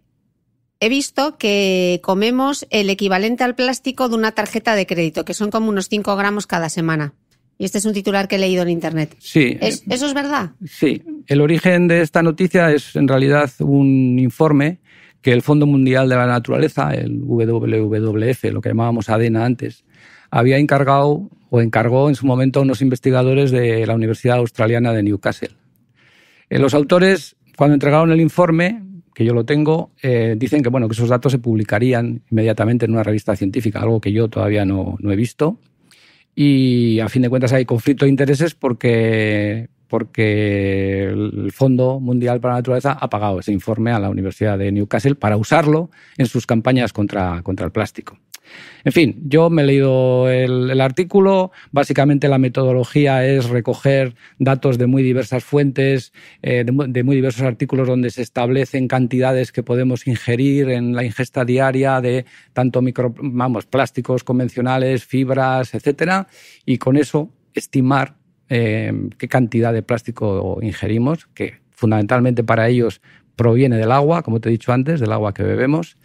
he visto que comemos el equivalente al plástico de una tarjeta de crédito, que son como unos 5 gramos cada semana. Y este es un titular que he leído en Internet. Sí. ¿Eso es verdad? Sí. El origen de esta noticia es en realidad un informe que el Fondo Mundial de la Naturaleza, el WWF, lo que llamábamos ADENA antes, había encargado o encargó en su momento a unos investigadores de la Universidad Australiana de Newcastle. Eh, los autores, cuando entregaron el informe, que yo lo tengo, eh, dicen que, bueno, que esos datos se publicarían inmediatamente en una revista científica, algo que yo todavía no, he visto. Y a fin de cuentas hay conflicto de intereses porque, porque el Fondo Mundial para la Naturaleza ha pagado ese informe a la Universidad de Newcastle para usarlo en sus campañas contra, contra el plástico. En fin, yo me he leído el, artículo. Básicamente la metodología es recoger datos de muy diversas fuentes, eh, de, muy diversos artículos donde se establecen cantidades que podemos ingerir en la ingesta diaria de tanto micro, vamos, plásticos convencionales, fibras, etcétera, y con eso estimar eh, qué cantidad de plástico ingerimos, que fundamentalmente para ellos proviene del agua, como te he dicho antes, del agua que bebemos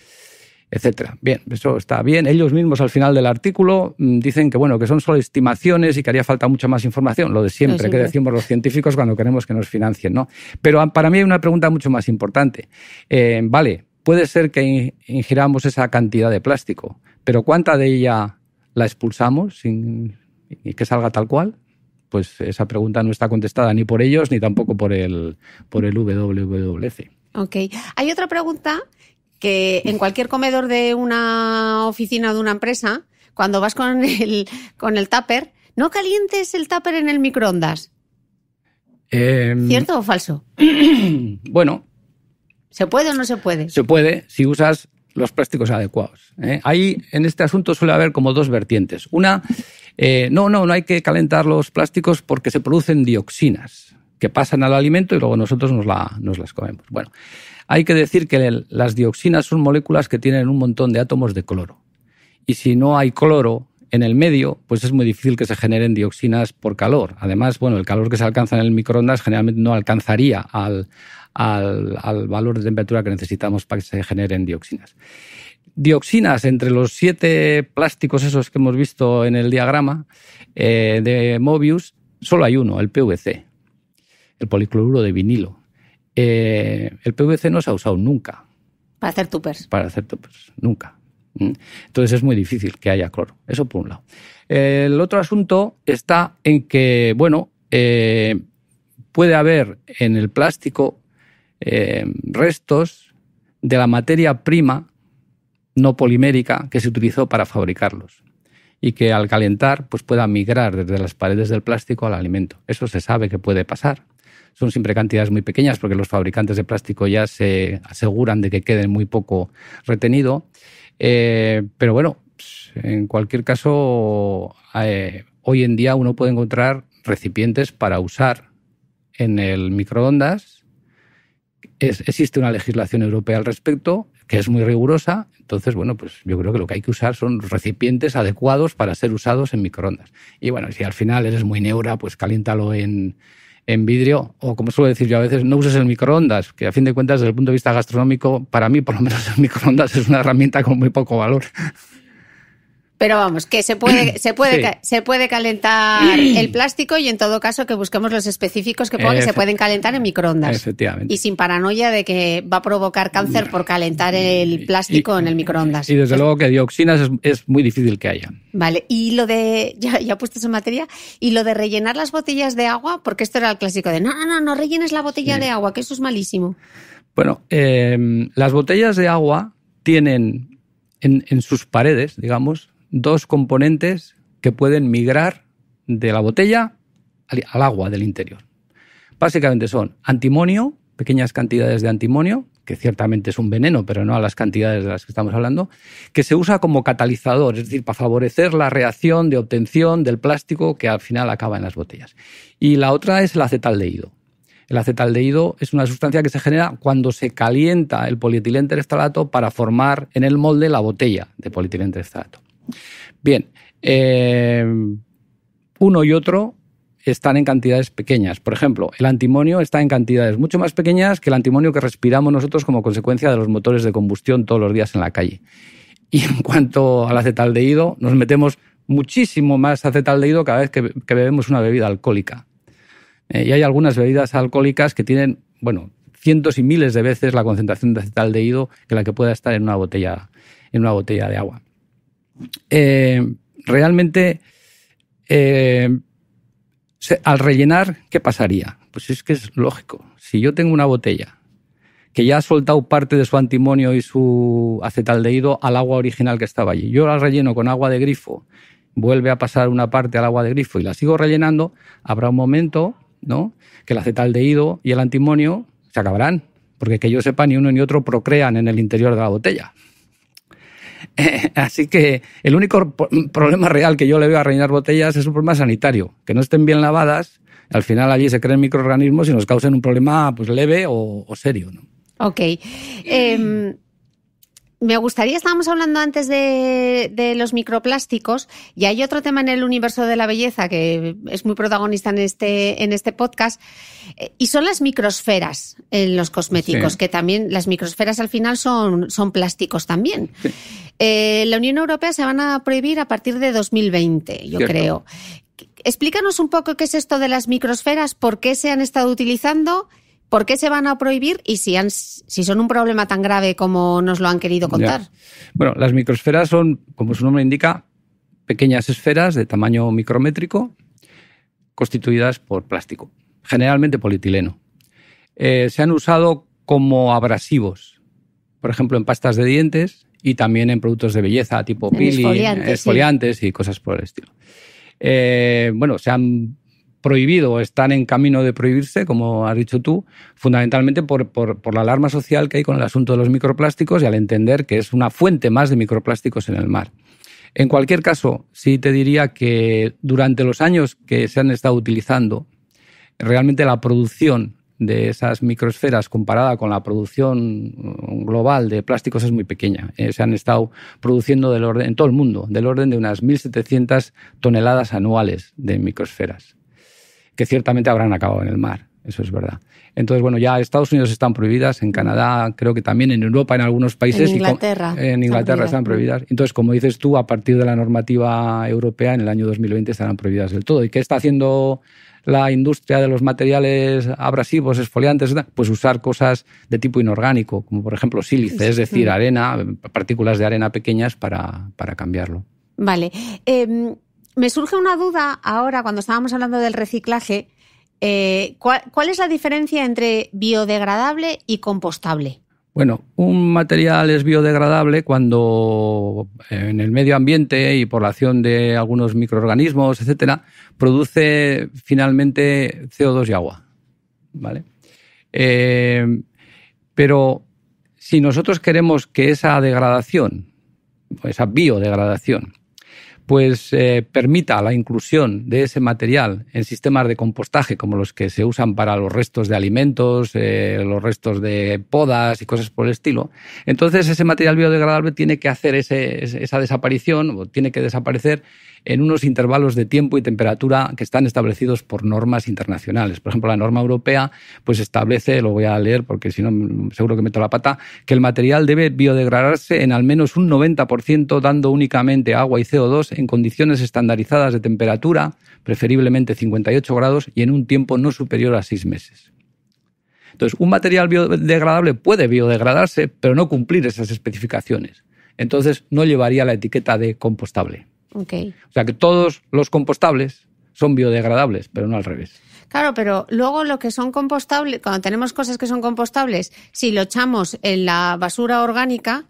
etcétera. Bien, eso está bien. Ellos mismos al final del artículo mm, dicen que bueno, que son solo estimaciones y que haría falta mucha más información, lo de siempre, que decimos los científicos cuando queremos que nos financien, ¿no? Pero para mí hay una pregunta mucho más importante. Eh, vale, puede ser que ingiramos esa cantidad de plástico, pero ¿cuánta de ella la expulsamos sin y que salga tal cual? Pues esa pregunta no está contestada ni por ellos ni tampoco por el, por el WWF. Ok. Hay otra pregunta que en cualquier comedor de una oficina o de una empresa, cuando vas con el, con el tupper, no calientes el tupper en el microondas. Em, ¿Cierto o falso? bueno. ¿Se puede o no se puede? Se puede si usas los plásticos adecuados. ¿eh? Ahí en este asunto suele haber como dos vertientes. Una, eh, no, no, no hay que calentar los plásticos porque se producen dioxinas que pasan al alimento y luego nosotros nos, la, nos las comemos. Bueno, hay que decir que las dioxinas son moléculas que tienen un montón de átomos de cloro. Y si no hay cloro en el medio, pues es muy difícil que se generen dioxinas por calor. Además, bueno, el calor que se alcanza en el microondas generalmente no alcanzaría al, valor de temperatura que necesitamos para que se generen dioxinas. Dioxinas entre los siete plásticos esos que hemos visto en el diagrama eh, de Mobius, solo hay uno, el PVC, el policloruro de vinilo. Eh, el PVC no se ha usado nunca. Para hacer tupers. Para hacer tupers, nunca. ¿Mm? Entonces es muy difícil que haya cloro. Eso por un lado. El otro asunto está en que, bueno, eh, puede haber en el plástico eh, restos de la materia prima no polimérica que se utilizó para fabricarlos y que al calentar pues pueda migrar desde las paredes del plástico al alimento. Eso se sabe que puede pasar son siempre cantidades muy pequeñas porque los fabricantes de plástico ya se aseguran de que quede muy poco retenido. Eh, pero bueno, en cualquier caso, eh, hoy en día uno puede encontrar recipientes para usar en el microondas. existe una legislación europea al respecto que es muy rigurosa. Entonces, bueno, pues yo creo que lo que hay que usar son recipientes adecuados para ser usados en microondas. Y bueno, si al final eres muy neura, pues caliéntalo en, en vidrio, o como suelo decir yo a veces, no uses el microondas, que a fin de cuentas, desde el punto de vista gastronómico, para mí, por lo menos, el microondas es una herramienta con muy poco valor. Pero vamos, que se puede, se puede, se puede calentar el plástico y en todo caso que busquemos los específicos que, se pueden calentar en microondas. Efectivamente. Y sin paranoia de que va a provocar cáncer por calentar el plástico en el microondas. Y desde luego que dioxinas es, muy difícil que haya. Vale, y lo de, ya, ya puestos en materia, y lo de rellenar las botellas de agua, porque esto era el clásico de, no, no, no, no rellenes la botella de agua, que eso es malísimo. Bueno, em, las botellas de agua tienen en, en sus paredes, digamos, dos componentes que pueden migrar de la botella al agua del interior. Básicamente son antimonio, pequeñas cantidades de antimonio, que ciertamente es un veneno, pero no a las cantidades de las que estamos hablando, que se usa como catalizador, es decir, para favorecer la reacción de obtención del plástico que al final acaba en las botellas. Y la otra es el acetaldehído. El acetaldehído es una sustancia que se genera cuando se calienta el polietileno para formar en el molde la botella de polietileno Bien, eh, uno y otro están en cantidades pequeñas. Por ejemplo, el antimonio está en cantidades mucho más pequeñas que el antimonio que respiramos nosotros como consecuencia de los motores de combustión todos los días en la calle. Y en cuanto al acetaldehído, nos metemos muchísimo más acetaldehído cada vez que, bebemos una bebida alcohólica. Eh, y hay algunas bebidas alcohólicas que tienen, bueno, cientos y miles de veces la concentración de acetaldehído que la que pueda estar en una botella, en una botella de agua. Eh, realmente, eh, al rellenar, ¿qué pasaría? Pues es que es lógico. Si yo tengo una botella que ya ha soltado parte de su antimonio y su acetaldehído al agua original que estaba allí, yo la relleno con agua de grifo, vuelve a pasar una parte al agua de grifo y la sigo rellenando, habrá un momento ¿no? que el acetaldehído y el antimonio se acabarán, porque que yo sepa ni uno ni otro procrean en el interior de la botella. así que el único problema real que yo le veo a rellenar botellas es un problema sanitario, que no estén bien lavadas. Al final allí se creen microorganismos y nos causen un problema pues leve o, serio. ¿no? Ok. Em, me gustaría, estábamos hablando antes de, los microplásticos y hay otro tema en el universo de la belleza que es muy protagonista en este, en este podcast eh, y son las microsferas en los cosméticos, que también las microsferas al final son, son plásticos también. Eh, la Unión Europea se van a prohibir a partir de 2020, yo creo. Explícanos un poco qué es esto de las microsferas, por qué se han estado utilizando ¿Por qué se van a prohibir y si, si son un problema tan grave como nos lo han querido contar? Bueno, las microesferas son, como su nombre indica, pequeñas esferas de tamaño micrométrico constituidas por plástico, generalmente polietileno. Eh, se han usado como abrasivos, por ejemplo, en pastas de dientes y también en productos de belleza tipo peeling, exfoliantes, y cosas por el estilo. Eh, bueno, se han prohibido o están en camino de prohibirse, como has dicho tú, fundamentalmente por, por, la alarma social que hay con el asunto de los microplásticos y al entender que es una fuente más de microplásticos en el mar. En cualquier caso, sí te diría que durante los años que se han estado utilizando, realmente la producción de esas microesferas comparada con la producción global de plásticos es muy pequeña. Eh, se han estado produciendo del orden, en todo el mundo del orden de unas 1.700 toneladas anuales de microesferas que ciertamente habrán acabado en el mar. Eso es verdad. Entonces, bueno, ya Estados Unidos están prohibidas, en Canadá, creo que también en Europa, en algunos países. En Inglaterra. en Inglaterra están prohibidas. Entonces, como dices tú, a partir de la normativa europea, en el año 2020 estarán prohibidas del todo. ¿Y qué está haciendo la industria de los materiales abrasivos, esfoliantes? Pues usar cosas de tipo inorgánico, como por ejemplo sílice, es decir, arena, partículas de arena pequeñas para, para cambiarlo. Vale. Em, me surge una duda ahora cuando estábamos hablando del reciclaje. Eh, ¿cuál, es la diferencia entre biodegradable y compostable? Bueno, un material es biodegradable cuando en el medio ambiente y por la acción de algunos microorganismos, etcétera, produce finalmente CO2 y agua. ¿Vale? Eh, pero si nosotros queremos que esa degradación, esa biodegradación, pues eh, permita la inclusión de ese material en sistemas de compostaje como los que se usan para los restos de alimentos, eh, los restos de podas y cosas por el estilo, entonces ese material biodegradable tiene que hacer esa desaparición o tiene que desaparecer en unos intervalos de tiempo y temperatura que están establecidos por normas internacionales. Por ejemplo, la norma europea pues establece, lo voy a leer porque si no seguro que meto la pata, que el material debe biodegradarse en al menos un 90% dando únicamente agua y CO2 en condiciones estandarizadas de temperatura, preferiblemente 58 grados y en un tiempo no superior a seis meses. Entonces, un material biodegradable puede biodegradarse, pero no cumplir esas especificaciones. Entonces, no llevaría la etiqueta de compostable. O sea que todos los compostables son biodegradables, pero no al revés. Claro, pero luego lo que son compostables, cuando tenemos cosas que son compostables, si lo echamos en la basura orgánica,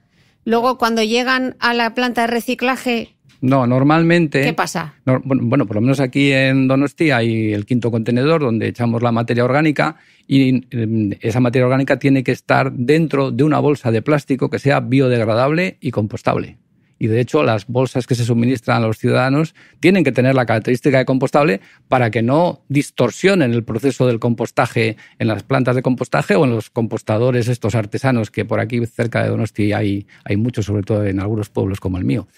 luego cuando llegan a la planta de reciclaje no, normalmente. ¿Qué pasa? bueno, por lo menos aquí en Donosti hay el quinto contenedor donde echamos la materia orgánica y em, esa materia orgánica tiene que estar dentro de una bolsa de plástico que sea biodegradable y compostable. Y de hecho, las bolsas que se suministran a los ciudadanos tienen que tener la característica de compostable para que no distorsionen el proceso del compostaje en las plantas de compostaje o en los compostadores estos artesanos que por aquí cerca de Donosti hay, hay muchos, sobre todo en algunos pueblos como el mío.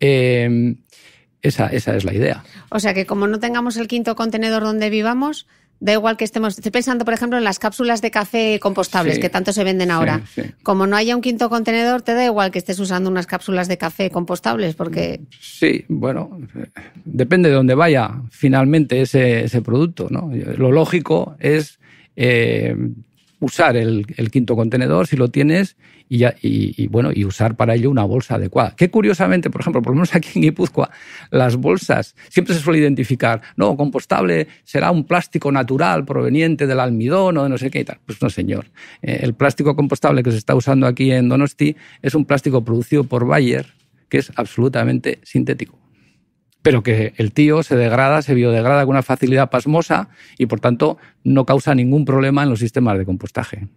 Eh, esa, esa es la idea. O sea que como no tengamos el quinto contenedor donde vivamos, Da igual que estemos. Estoy pensando, por ejemplo, en las cápsulas de café compostables que tanto se venden ahora. Como no haya un quinto contenedor, te da igual que estés usando unas cápsulas de café compostables, porque. Sí, bueno, depende de dónde vaya finalmente ese, ese producto. ¿no? Lo lógico es eh, usar el, quinto contenedor si lo tienes y, ya, y, bueno y usar para ello una bolsa adecuada. Que curiosamente, por ejemplo, por lo menos aquí en Guipúzcoa, las bolsas siempre se suele identificar, no, compostable será un plástico natural proveniente del almidón o de no sé qué y tal. Pues no, señor. Eh, el plástico compostable que se está usando aquí en Donosti es un plástico producido por Bayer que es absolutamente sintético pero que el tío se degrada, se biodegrada con una facilidad pasmosa y por tanto no causa ningún problema en los sistemas de compostaje.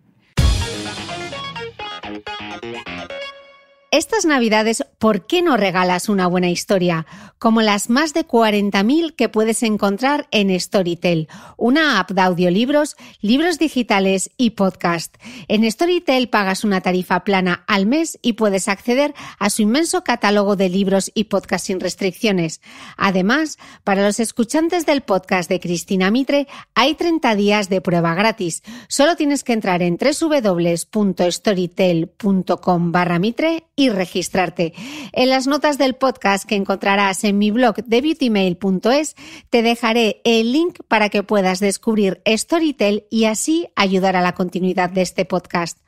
Estas navidades, ¿por qué no regalas una buena historia? Como las más de 40.000 que puedes encontrar en Storytel, una app de audiolibros, libros digitales y podcast. En Storytel pagas una tarifa plana al mes y puedes acceder a su inmenso catálogo de libros y podcast sin restricciones. Además, para los escuchantes del podcast de Cristina Mitre, hay 30 días de prueba gratis. Solo tienes que entrar en www.storytel.com barra Mitre y registrarte. En las notas del podcast que encontrarás en mi blog de beautymail.es te dejaré el link para que puedas descubrir Storytel y así ayudar a la continuidad de este podcast.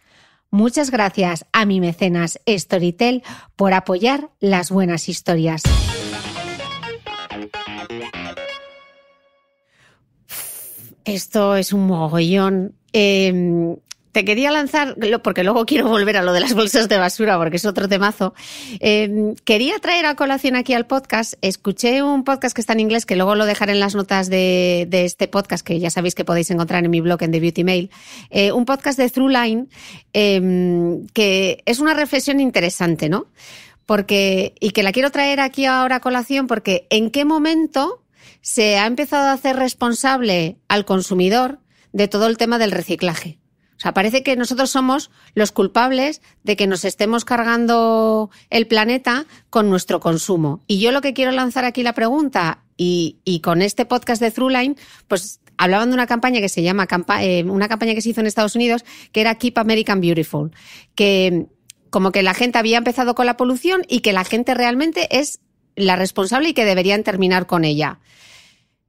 Muchas gracias a mi mecenas Storytel por apoyar las buenas historias. Esto es un mogollón. Em, te quería lanzar, porque luego quiero volver a lo de las bolsas de basura, porque es otro temazo. Em, quería traer a colación aquí al podcast. Escuché un podcast que está en inglés, que luego lo dejaré en las notas de, este podcast, que ya sabéis que podéis encontrar en mi blog en The Beauty Mail. Eh, un podcast de Throughline, em, que es una reflexión interesante, ¿no? Porque, y que la quiero traer aquí ahora a colación, porque en qué momento se ha empezado a hacer responsable al consumidor de todo el tema del reciclaje. Sea, parece que nosotros somos los culpables de que nos estemos cargando el planeta con nuestro consumo. Y yo lo que quiero lanzar aquí la pregunta, y, con este podcast de Throughline, pues hablaban de una campaña que se llama, eh, una campaña que se hizo en Estados Unidos, que era Keep American Beautiful, que como que la gente había empezado con la polución y que la gente realmente es la responsable y que deberían terminar con ella.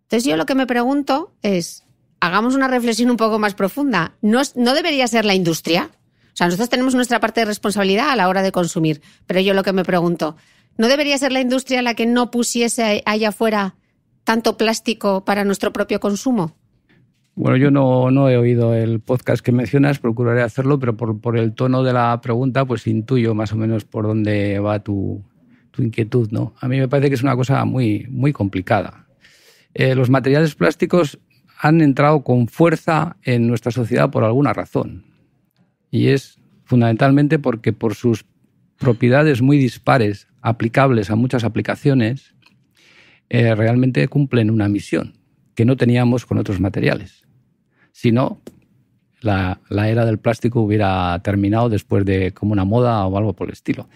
Entonces yo lo que me pregunto es, hagamos una reflexión un poco más profunda. ¿No, ¿No debería ser la industria? O sea, nosotros tenemos nuestra parte de responsabilidad a la hora de consumir, pero yo lo que me pregunto, ¿no debería ser la industria la que no pusiese allá afuera tanto plástico para nuestro propio consumo? Bueno, yo no, no, he oído el podcast que mencionas, procuraré hacerlo, pero por, el tono de la pregunta, pues intuyo más o menos por dónde va tu, tu inquietud, ¿no? A mí me parece que es una cosa muy, muy complicada. Eh, los materiales plásticos han entrado con fuerza en nuestra sociedad por alguna razón. Y es fundamentalmente porque por sus propiedades muy dispares, aplicables a muchas aplicaciones, eh, realmente cumplen una misión que no teníamos con otros materiales. Si no, la, era del plástico hubiera terminado después de como una moda o algo por el estilo.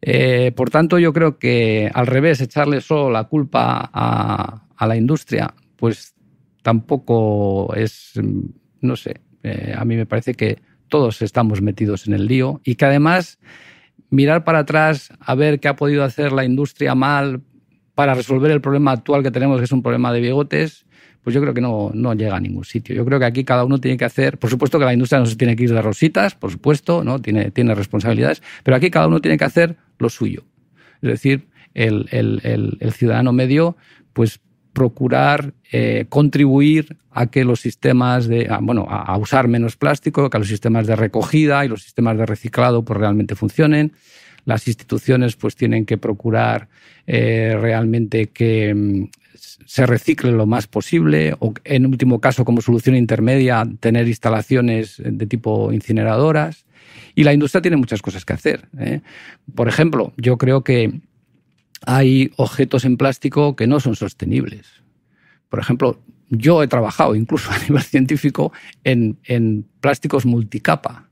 Eh, por tanto, yo creo que al revés, echarle solo la culpa a, a la industria, pues tampoco es, no sé, eh, a mí me parece que todos estamos metidos en el lío y que además mirar para atrás a ver qué ha podido hacer la industria mal para resolver el problema actual que tenemos, que es un problema de bigotes, pues yo creo que no, no llega a ningún sitio. Yo creo que aquí cada uno tiene que hacer, por supuesto que la industria no se tiene que ir de rositas, por supuesto, ¿no? tiene, tiene responsabilidades, pero aquí cada uno tiene que hacer lo suyo. Es decir, el, el, el ciudadano medio, pues procurar eh, contribuir a que los sistemas de, bueno, a, usar menos plástico, que los sistemas de recogida y los sistemas de reciclado pues realmente funcionen. Las instituciones pues tienen que procurar eh, realmente que mm, se recicle lo más posible o en último caso como solución intermedia tener instalaciones de tipo incineradoras. Y la industria tiene muchas cosas que hacer. ¿eh? Por ejemplo, yo creo que hay objetos en plástico que no son sostenibles. Por ejemplo, yo he trabajado incluso a nivel científico en, plásticos multicapa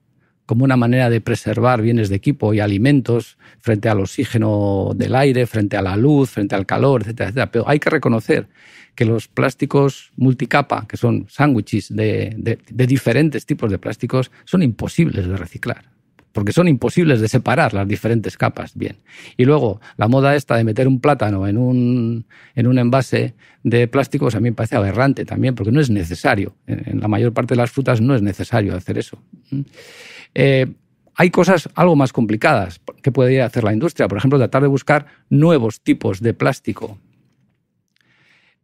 como una manera de preservar bienes de equipo y alimentos frente al oxígeno del aire, frente a la luz, frente al calor, etcétera, etcétera. Pero hay que reconocer que los plásticos multicapa, que son sándwiches de diferentes tipos de plásticos, son imposibles de reciclar porque son imposibles de separar las diferentes capas bien. Y luego, la moda esta de meter un plátano en un, en un envase de plásticos a mí me parece aberrante también, porque no es necesario. En, la mayor parte de las frutas no es necesario hacer eso. Eh, hay cosas algo más complicadas que podría hacer la industria. Por ejemplo, tratar de buscar nuevos tipos de plástico.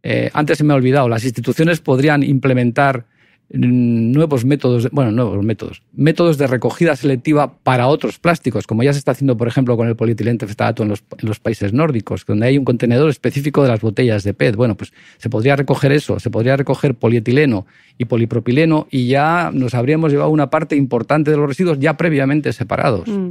Eh, antes se me ha olvidado, las instituciones podrían implementar nuevos métodos, bueno, nuevos métodos, métodos de recogida selectiva para otros plásticos, como ya se está haciendo, por ejemplo, con el polietilente festadato en los, en los países nórdicos, donde hay un contenedor específico de las botellas de PET. Bueno, pues se podría recoger eso, se podría recoger polietileno y polipropileno y ya nos habríamos llevado una parte importante de los residuos ya previamente separados. Mm.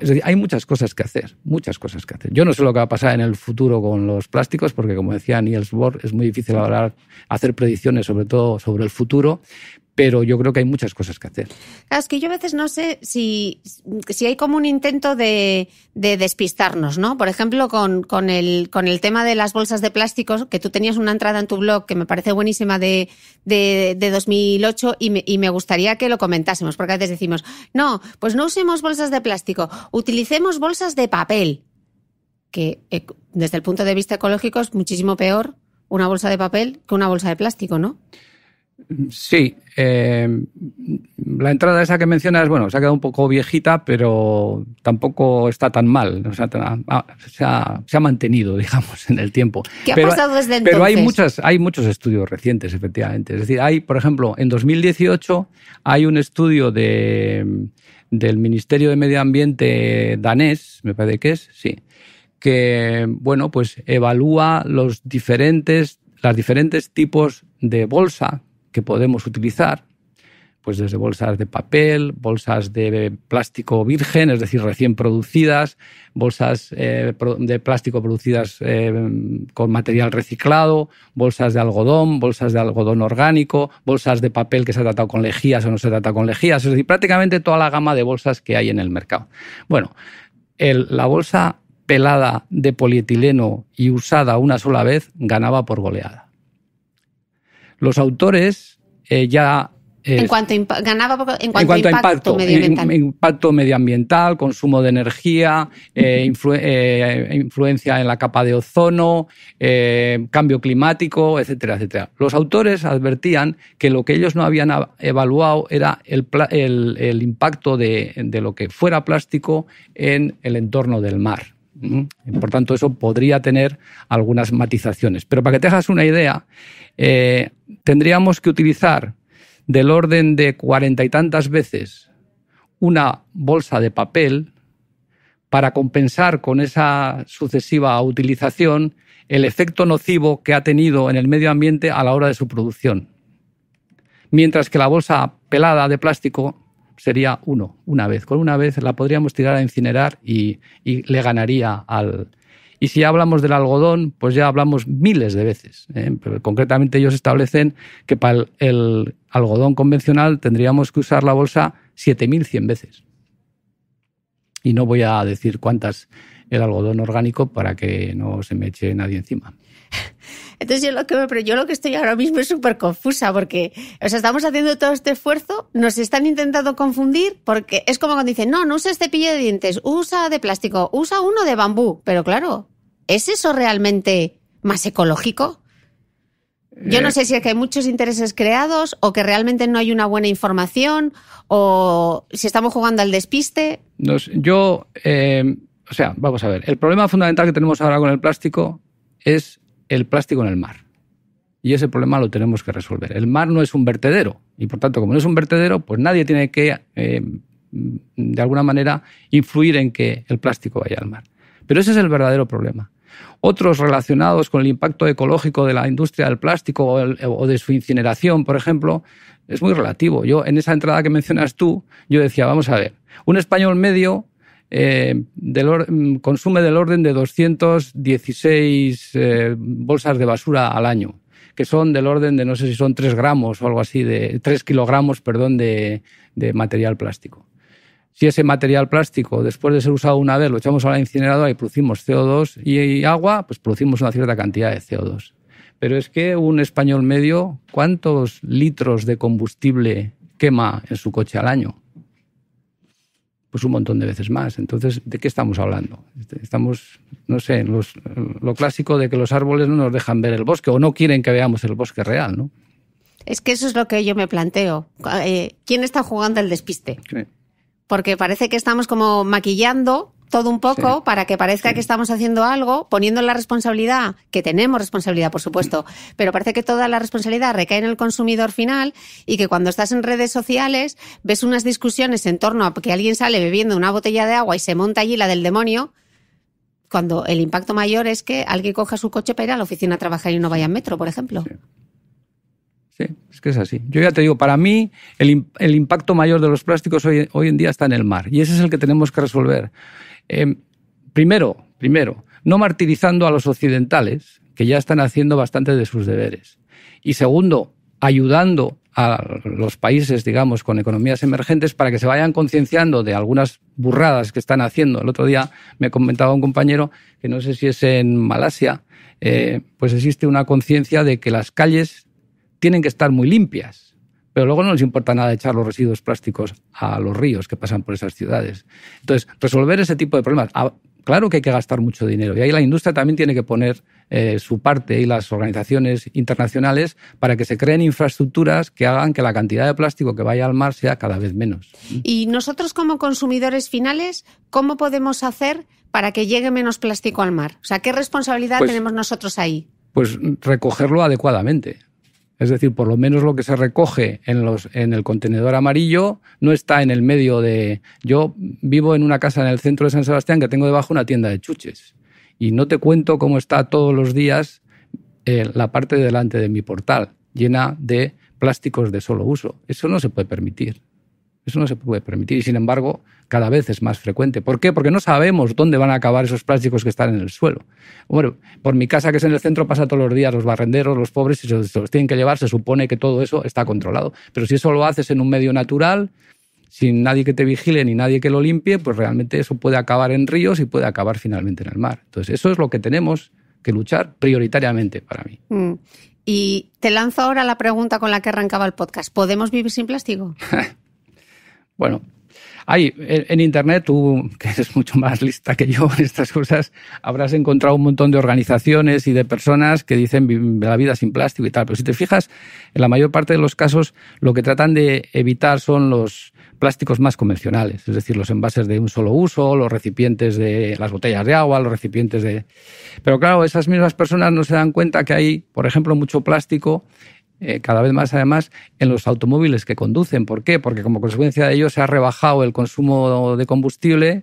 Es decir, hay muchas cosas que hacer, muchas cosas que hacer. Yo no sé lo que va a pasar en el futuro con los plásticos, porque como decía Niels Bohr, es muy difícil hablar, hacer predicciones, sobre todo sobre el futuro, pero yo creo que hay muchas cosas que hacer. es que yo a veces no sé si, si hay como un intento de, de despistarnos, ¿no? Por ejemplo, con, el, con el tema de las bolsas de plásticos, que tú tenías una entrada en tu blog que me parece buenísima de, de, de 2008 y me, y me gustaría que lo comentásemos, porque a veces decimos, no, pues no usemos bolsas de plástico, utilicemos bolsas de papel, que eh, desde el punto de vista ecológico es muchísimo peor una bolsa de papel que una bolsa de plástico, ¿no? Sí, eh, la entrada esa que mencionas, bueno, se ha quedado un poco viejita, pero tampoco está tan mal. O sea, se, ha, mantenido, digamos, en el tiempo. ¿Qué ha pasado desde entonces? Pero hay, muchas, hay muchos estudios recientes, efectivamente. Es decir, hay, por ejemplo, en 2018 hay un estudio de, del Ministerio de Medio Ambiente danés, me parece que es, sí, que, bueno, pues evalúa los diferentes, las diferentes tipos de bolsa que podemos utilizar, pues desde bolsas de papel, bolsas de plástico virgen, es decir, recién producidas, bolsas eh, de plástico producidas eh, con material reciclado, bolsas de algodón, bolsas de algodón orgánico, bolsas de papel que se ha tratado con lejías o no se trata con lejías, es decir, prácticamente toda la gama de bolsas que hay en el mercado. Bueno, la bolsa pelada de polietileno y usada una sola vez ganaba por goleada. Los autores eh, ya eh, en cuanto, ganaba en cuanto, a impacto, medioambiental. Impacto medioambiental, consumo de energía, eh, influencia en la capa de ozono, cambio climático, etcétera, etcétera. Los autores advertían que lo que ellos no habían evaluado era el, el impacto de, de, lo que fuera plástico en el entorno del mar. Por tanto, eso podría tener algunas matizaciones. Pero para que te hagas una idea, eh, tendríamos que utilizar del orden de cuarenta y tantas veces una bolsa de papel para compensar con esa sucesiva utilización el efecto nocivo que ha tenido en el medio ambiente a la hora de su producción. Mientras que la bolsa pelada de plástico sería uno, una vez. Con una vez la podríamos tirar a incinerar y, le ganaría al... Y si hablamos del algodón, pues ya hablamos miles de veces. ¿eh? Pero concretamente ellos establecen que para el, algodón convencional tendríamos que usar la bolsa 7.100 veces. Y no voy a decir cuántas el algodón orgánico para que no se me eche nadie encima. Entonces yo lo que pero yo lo que estoy ahora mismo es súper confusa porque, o sea, estamos haciendo todo este esfuerzo, nos están intentando confundir porque es como cuando dicen, no, no uses cepillo de dientes, usa de plástico, usa uno de bambú. Pero claro, ¿es eso realmente más ecológico? Yo no eh. sé si es que hay muchos intereses creados o que realmente no hay una buena información o si estamos jugando al despiste. yo, eh, o sea, vamos a ver, el problema fundamental que tenemos ahora con el plástico es el plástico en el mar. Y ese problema lo tenemos que resolver. El mar no es un vertedero y por tanto, como no es un vertedero, pues nadie tiene que, eh, de alguna manera, influir en que el plástico vaya al mar. Pero ese es el verdadero problema. Otros relacionados con el impacto ecológico de la industria del plástico o, de su incineración, por ejemplo, es muy relativo. Yo, en esa entrada que mencionas tú, yo decía, vamos a ver, un español medio eh, mm, consume del orden de 216 eh, bolsas de basura al año, que son del orden de, no sé si son 3 gramos o algo así, de 3 kilogramos, perdón, de, material plástico. Si ese material plástico, después de ser usado una vez, lo echamos a la incineradora y producimos CO2 y agua, pues producimos una cierta cantidad de CO2. Pero es que un español medio, ¿cuántos litros de combustible quema en su coche al año? Pues un montón de veces más. Entonces, ¿de qué estamos hablando? Estamos, no sé, lo clásico de que los árboles no nos dejan ver el bosque o no quieren que veamos el bosque real, ¿no? Es que eso es lo que yo me planteo. Eh, ¿Quién está jugando el despiste? Porque parece que estamos como maquillando todo un poco para que parezca que estamos haciendo algo, poniendo la responsabilidad, que tenemos responsabilidad, por supuesto, pero parece que toda la responsabilidad recae en el consumidor final y que cuando estás en redes sociales ves unas discusiones en torno a que alguien sale bebiendo una botella de agua y se monta allí la del demonio, cuando el impacto mayor es que alguien coja su coche para ir a la oficina a trabajar y no vaya en metro, por ejemplo. Sí, es así. Yo ya te digo, para mí el, impacto mayor de los plásticos hoy, en día está en el mar y ese es el que tenemos que resolver. Eh, primero, primero, no martirizando a los occidentales, que ya están haciendo bastante de sus deberes. Y segundo, ayudando a los países, digamos, con economías emergentes para que se vayan concienciando de algunas burradas que están haciendo. El otro día me comentaba un compañero que no sé si es en Malasia, eh, pues existe una conciencia de que las calles tienen que estar muy limpias. Pero luego no les importa nada echar los residuos plásticos a los ríos que pasan por esas ciudades. Entonces, resolver ese tipo de problemas. Ah, claro que hay que gastar mucho dinero. Y ahí la industria también tiene que poner eh, su parte y las organizaciones internacionales para que se creen infraestructuras que hagan que la cantidad de plástico que vaya al mar sea cada vez menos. Y nosotros como consumidores finales, ¿cómo podemos hacer para que llegue menos plástico al mar? O sea, ¿qué responsabilidad pues tenemos nosotros ahí? Pues recogerlo adecuadamente. Es decir, por lo menos lo que se recoge en, el contenedor amarillo no está en el medio de... Yo vivo en una casa en el centro de San Sebastián que tengo debajo una tienda de chuches. Y no te cuento cómo está todos los días eh, la parte delante de mi portal, llena de plásticos de solo uso. Eso no se puede permitir. Eso no se puede permitir y sin embargo cada vez es más frecuente. ¿Por qué? Porque no sabemos dónde van a acabar esos plásticos que están en el suelo. Bueno, por mi casa que es en el centro pasa todos los días los barrenderos, los pobres, y se los tienen que llevar, se supone que todo eso está controlado. Pero si eso lo haces en un medio natural, sin nadie que te vigile ni nadie que lo limpie, pues realmente eso puede acabar en ríos y puede acabar finalmente en el mar. Entonces eso es lo que tenemos que luchar prioritariamente para mí. Mm. Y te lanzo ahora la pregunta con la que arrancaba el podcast. ¿Podemos vivir sin plástico? Bueno, hay en Internet, tú que eres mucho más lista que yo en estas cosas, habrás encontrado un montón de organizaciones y de personas que dicen la vida sin plástico y tal. Pero si te fijas, en la mayor parte de los casos lo que tratan de evitar son los plásticos más convencionales, es decir, los envases de un solo uso, los recipientes de las botellas de agua, los recipientes de... Pero claro, esas mismas personas no se dan cuenta que hay, por ejemplo, mucho plástico eh, cada vez más además en los automóviles que conducen. ¿Por qué? Porque como consecuencia de ello se ha rebajado el consumo de combustible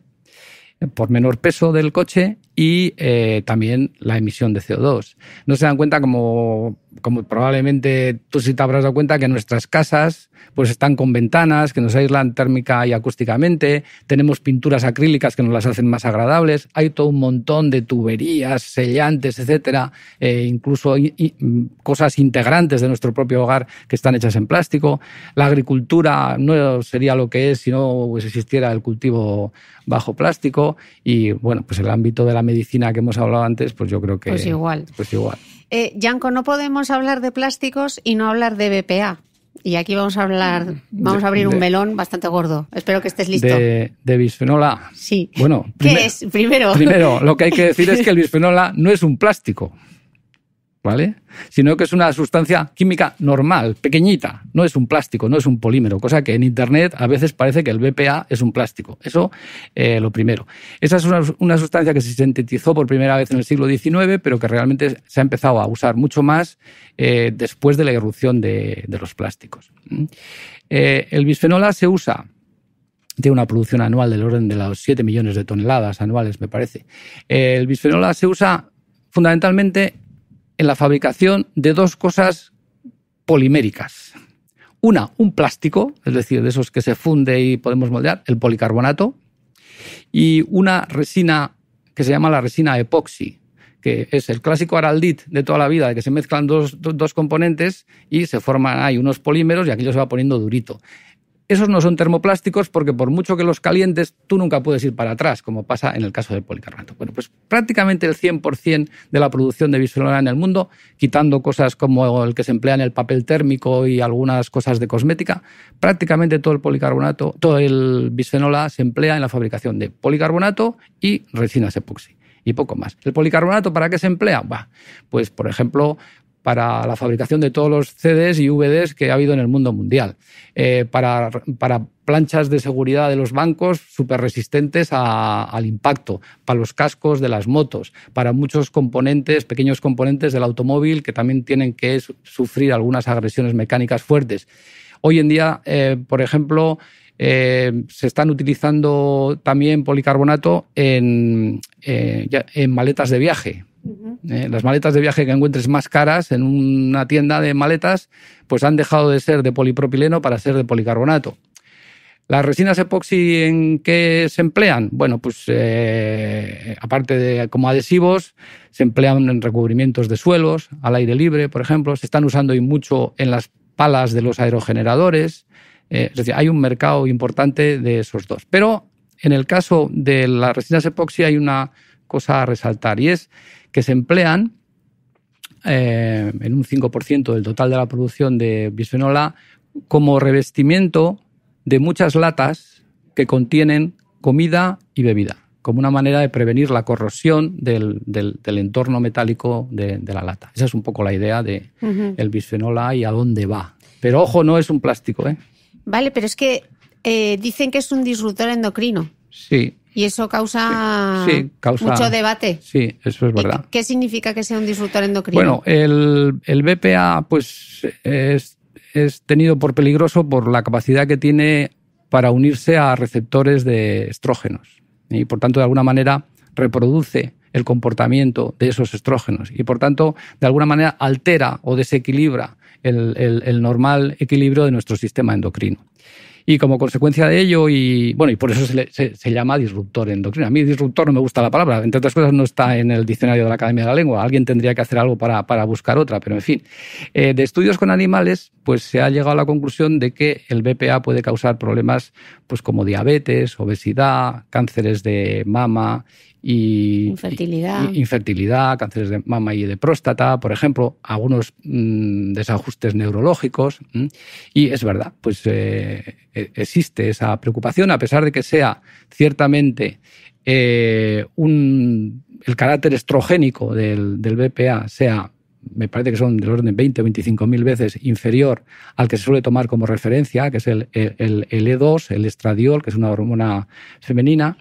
eh, por menor peso del coche y eh, también la emisión de CO2. No se dan cuenta como, como probablemente tú sí te habrás dado cuenta que nuestras casas pues están con ventanas que nos aíslan térmica y acústicamente, tenemos pinturas acrílicas que nos las hacen más agradables, hay todo un montón de tuberías, sellantes, etcétera, eh, incluso cosas integrantes de nuestro propio hogar que están hechas en plástico. La agricultura no sería lo que es si no existiera el cultivo bajo plástico y bueno, pues el ámbito de la medicina que hemos hablado antes, pues yo creo que pues igual. Pues igual. Eh, no podemos hablar de plásticos y no hablar de BPA. Y aquí vamos a hablar, vamos a abrir un melón bastante gordo. Espero que estés listo. De, de bisfenol A. Sí. Bueno, ¿qué es? Primero. Primero, lo que hay que decir es que el bisfenol A no es un plástico. ¿Vale? Sino que es una sustancia química normal, pequeñita, no es un plástico, no es un polímero, cosa que en Internet a veces parece que el BPA es un plástico. Eso, eh, lo primero. Esa es una, sustancia que se sintetizó por primera vez en el siglo XIX, pero que realmente se ha empezado a usar mucho más eh, después de la irrupción de, los plásticos. ¿Mm? Eh, el bisfenol A se usa tiene una producción anual del orden de los 7 millones de toneladas anuales, me parece. El bisfenol A se usa fundamentalmente en la fabricación de dos cosas poliméricas. Una, un plástico, es decir, de esos que se funde y podemos moldear, el policarbonato, y una resina que se llama la resina epoxi, que es el clásico araldit de toda la vida, de que se mezclan dos, dos componentes y se forman ahí unos polímeros y aquello se va poniendo durito. Esos no son termoplásticos porque por mucho que los calientes, tú nunca puedes ir para atrás, como pasa en el caso del policarbonato. Bueno, pues prácticamente el 100% de la producción de bisfenol A en el mundo, quitando cosas como el que se emplea en el papel térmico y algunas cosas de cosmética, prácticamente todo el policarbonato, todo el bisfenol se emplea en la fabricación de policarbonato y resinas epoxi y poco más. ¿El policarbonato para qué se emplea? pues, por ejemplo, para la fabricación de todos los CDs y VDs que ha habido en el mundo mundial, eh, para, planchas de seguridad de los bancos súper resistentes al impacto, para los cascos de las motos, para muchos componentes, pequeños componentes del automóvil que también tienen que sufrir algunas agresiones mecánicas fuertes. Hoy en día, eh, por ejemplo, eh, se están utilizando también policarbonato en maletas de viaje, ¿eh? las maletas de viaje que encuentres más caras en una tienda de maletas, pues han dejado de ser de polipropileno para ser de policarbonato. ¿Las resinas epoxi en qué se emplean? Bueno, pues eh, aparte de como adhesivos, se emplean en recubrimientos de suelos, al aire libre, por ejemplo. Se están usando y mucho en las palas de los aerogeneradores. Eh, es decir, hay un mercado importante de esos dos. Pero en el caso de las resinas epoxi hay una cosa a resaltar y es que se emplean eh, en un 5% del total de la producción de bisfenol A como revestimiento de muchas latas que contienen comida y bebida, como una manera de prevenir la corrosión del, entorno metálico de, la lata. Esa es un poco la idea del de bisfenol A y a dónde va. Pero ojo, no es un plástico. ¿eh? Vale, pero es que eh, dicen que es un disruptor endocrino. Sí. Y eso causa, mucho debate. Sí, eso es verdad. ¿Qué significa que sea un disruptor endocrino? Bueno, el, el BPA pues es es tenido por peligroso por la capacidad que tiene para unirse a receptores de estrógenos y por tanto de alguna manera reproduce el comportamiento de esos estrógenos y por tanto de alguna manera altera o desequilibra el, el normal equilibrio de nuestro sistema endocrino. Y como consecuencia de ello, y bueno, y por eso se, llama disruptor endocrino. A mí disruptor no me gusta la palabra, entre otras cosas no está en el diccionario de la Academia de la Lengua. Alguien tendría que hacer algo para, buscar otra, pero en fin. Eh, de estudios con animales, pues se ha llegado a la conclusión de que el BPA puede causar problemas pues como diabetes, obesidad, cánceres de mama y infertilidad. infertilidad, cánceres de mama y de próstata, por ejemplo, algunos mm, desajustes neurológicos. Y es verdad, pues eh, e, existe esa preocupación, a pesar de que sea ciertamente eh, un, el carácter estrogénico del, del, BPA sea, me parece que son del orden de 20 o 25 mil veces inferior al que se suele tomar como referencia, que es el, el, el E2, el estradiol, que es una hormona femenina,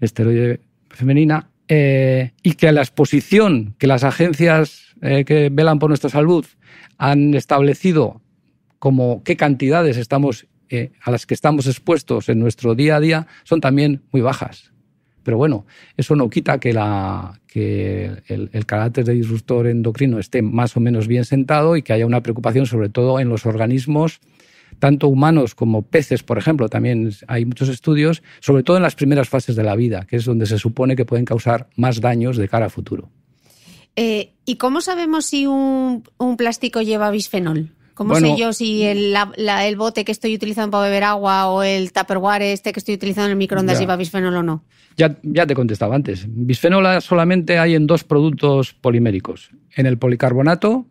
esteroide femenina eh, y que la exposición que las agencias eh, que velan por nuestra salud han establecido como qué cantidades estamos eh, a las que estamos expuestos en nuestro día a día son también muy bajas. Pero bueno, eso no quita que, la, que el, el, carácter de disruptor endocrino esté más o menos bien sentado y que haya una preocupación sobre todo en los organismos tanto humanos como peces, por ejemplo, también hay muchos estudios, sobre todo en las primeras fases de la vida, que es donde se supone que pueden causar más daños de cara a futuro. Eh, ¿Y cómo sabemos si un, plástico lleva bisfenol? ¿Cómo sé yo si el, el, bote que estoy utilizando para beber agua o el tupperware este que estoy utilizando en el microondas lleva bisfenol o no? Ya, ya te contestaba antes. Bisfenol solamente hay en dos productos poliméricos. En el policarbonato,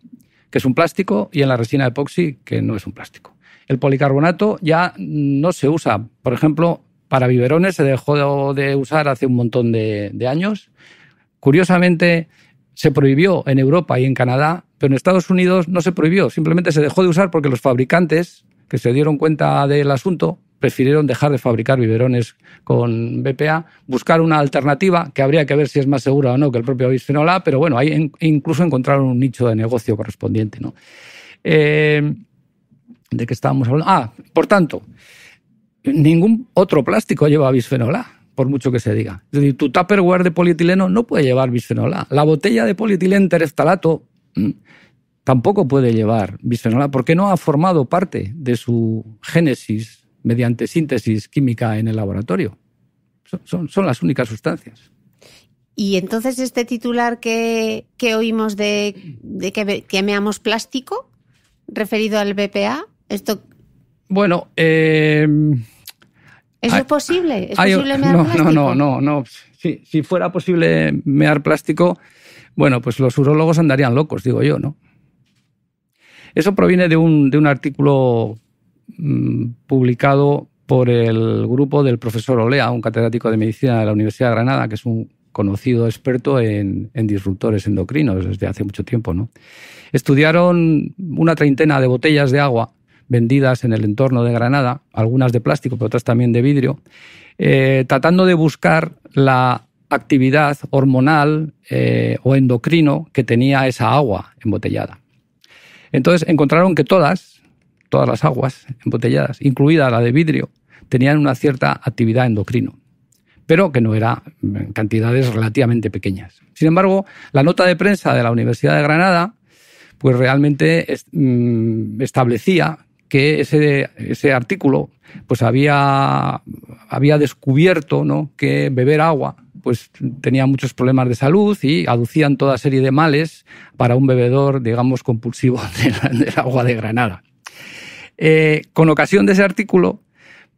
que es un plástico, y en la resina epoxi, que no es un plástico. El policarbonato ya no se usa. Por ejemplo, para biberones se dejó de usar hace un montón de, años. Curiosamente, se prohibió en Europa y en Canadá, pero en Estados Unidos no se prohibió. Simplemente se dejó de usar porque los fabricantes que se dieron cuenta del asunto prefirieron dejar de fabricar biberones con BPA, buscar una alternativa que habría que ver si es más segura o no que el propio bisfenol A, pero bueno, ahí incluso encontraron un nicho de negocio correspondiente. ¿no? Eh, ¿De qué estábamos hablando? Ah, por tanto, ningún otro plástico lleva bisfenol A, por mucho que se diga. Es decir, tu Tupperware de polietileno no puede llevar bisfenol A. La botella de polietileno tereftalato mm, tampoco puede llevar bisfenol A porque no ha formado parte de su génesis mediante síntesis química en el laboratorio. Son, las únicas sustancias. Y entonces este titular que, oímos de, que quemeamos plástico, referido al BPA, esto. Bueno, eh, ¿Eso es posible? ¿Es posible mear no, plástico? No, no, no, no. Si, si, fuera posible mear plástico, bueno, pues los urólogos andarían locos, digo yo, ¿no? Eso proviene de un, de un artículo mm, publicado por el grupo del profesor Olea, un catedrático de medicina de la Universidad de Granada, que es un conocido experto en, en disruptores endocrinos desde hace mucho tiempo, ¿no? Estudiaron una treintena de botellas de agua vendidas en el entorno de Granada, algunas de plástico, pero otras también de vidrio, eh, tratando de buscar la actividad hormonal eh, o endocrino que tenía esa agua embotellada. Entonces encontraron que todas, todas las aguas embotelladas, incluida la de vidrio, tenían una cierta actividad endocrino. pero que no era en cantidades relativamente pequeñas. Sin embargo, la nota de prensa de la Universidad de Granada pues realmente mm, establecía que ese, ese artículo pues había, había descubierto ¿no? que beber agua pues tenía muchos problemas de salud y aducían toda serie de males para un bebedor, digamos, compulsivo del, agua de Granada. Eh, con ocasión de ese artículo,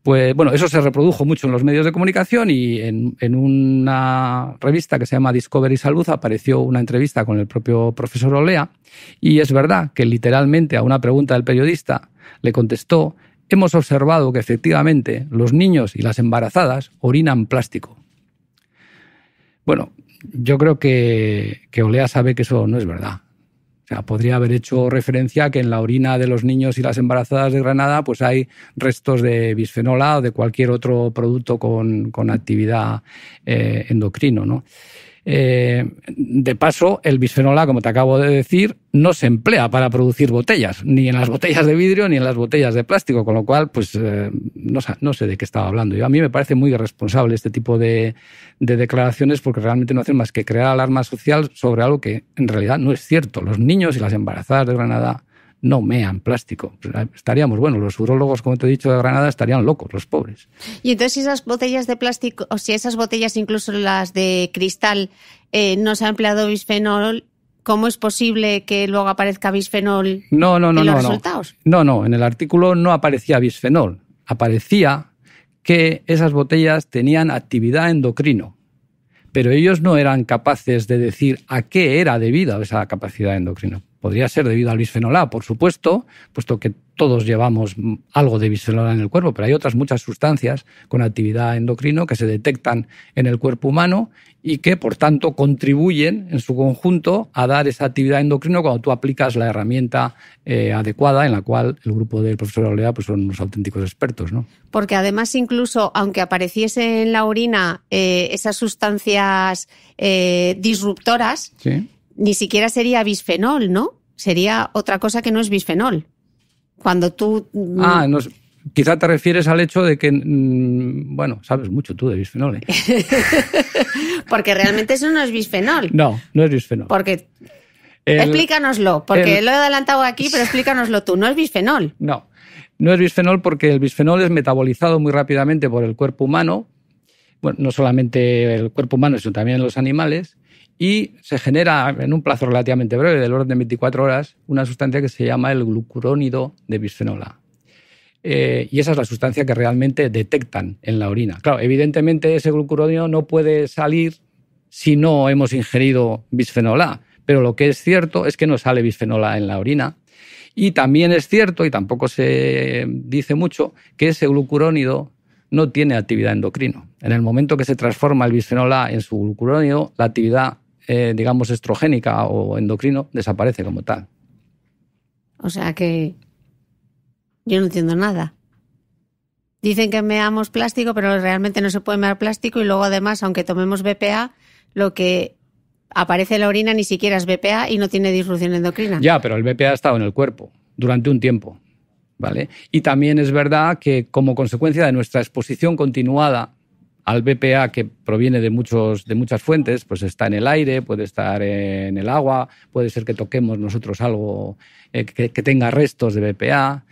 pues bueno, eso se reprodujo mucho en los medios de comunicación y en, en, una revista que se llama Discovery Salud apareció una entrevista con el propio profesor Olea y es verdad que literalmente a una pregunta del periodista le contestó, hemos observado que efectivamente los niños y las embarazadas orinan plástico. Bueno, yo creo que, que Olea sabe que eso no es verdad podría haber hecho referencia a que en la orina de los niños y las embarazadas de Granada pues hay restos de bisfenol A o de cualquier otro producto con, actividad eh, endocrino, ¿no? Eh, de paso, el bisfenol A, como te acabo de decir, no se emplea para producir botellas, ni en las botellas de vidrio ni en las botellas de plástico, con lo cual, pues eh, no, sé de qué estaba hablando. A mí me parece muy irresponsable este tipo de, de, declaraciones porque realmente no hacen más que crear alarma social sobre algo que en realidad no es cierto. Los niños y las embarazadas de Granada no mean plástico. Estaríamos, bueno, los urólogos, como te he dicho, de Granada estarían locos, los pobres. Y entonces, si esas botellas de plástico, o si esas botellas, incluso las de cristal, eh, no se ha empleado bisfenol, ¿cómo es posible que luego aparezca bisfenol no, no, no, en los no, resultados? No, no, en el artículo no aparecía bisfenol. Aparecía que esas botellas tenían actividad endocrino pero ellos no eran capaces de decir a qué era debido esa capacidad endocrino. Podría ser debido al bisfenol A, por supuesto, puesto que todos llevamos algo de bisfenol A en el cuerpo, pero hay otras muchas sustancias con actividad endocrino que se detectan en el cuerpo humano y que, por tanto, contribuyen en su conjunto a dar esa actividad endocrino cuando tú aplicas la herramienta eh, adecuada en la cual el grupo del profesor Olea pues, son unos auténticos expertos. ¿no? Porque además, incluso aunque apareciese en la orina eh, esas sustancias eh, disruptoras, ¿Sí? Ni siquiera sería bisfenol, ¿no? Sería otra cosa que no es bisfenol. Cuando tú... Mm, ah, no, quizá te refieres al hecho de que, mm, bueno, sabes mucho tú de bisfenol. ¿eh? porque realmente eso no es bisfenol. No, no es bisfenol. Porque... explícanoslo, porque lo he adelantado aquí, pero explícanoslo tú. No es bisfenol. No, no es bisfenol porque el bisfenol es metabolizado muy rápidamente por el cuerpo humano, bueno, no solamente el cuerpo humano, sino también los animales, y se genera en un plazo relativamente breve, del orden de 24 horas, una sustancia que se llama el glucurónido de bisfenol A. Eh, y esa es la sustancia que realmente detectan en la orina. Claro, evidentemente ese glucurónido no puede salir si no hemos ingerido bisfenol A, pero lo que es cierto es que no sale bisfenol A en la orina. Y también es cierto, y tampoco se dice mucho, que ese glucurónido no tiene actividad endocrino. En el momento que se transforma el bisfenol A en su glucurónido, la actividad eh, digamos, estrogénica o endocrino, desaparece como tal. O sea que yo no entiendo nada. Dicen que meamos plástico, pero realmente no se puede mear plástico y luego además, aunque tomemos BPA, lo que aparece en la orina ni siquiera es BPA y no tiene disrupción endocrina. Ya, pero el BPA ha estado en el cuerpo durante un tiempo. ¿vale? Y también es verdad que como consecuencia de nuestra exposición continuada al BPA que proviene de, muchos, de muchas fuentes, pues está en el aire, puede estar en el agua, puede ser que toquemos nosotros algo eh, que, tenga restos de BPA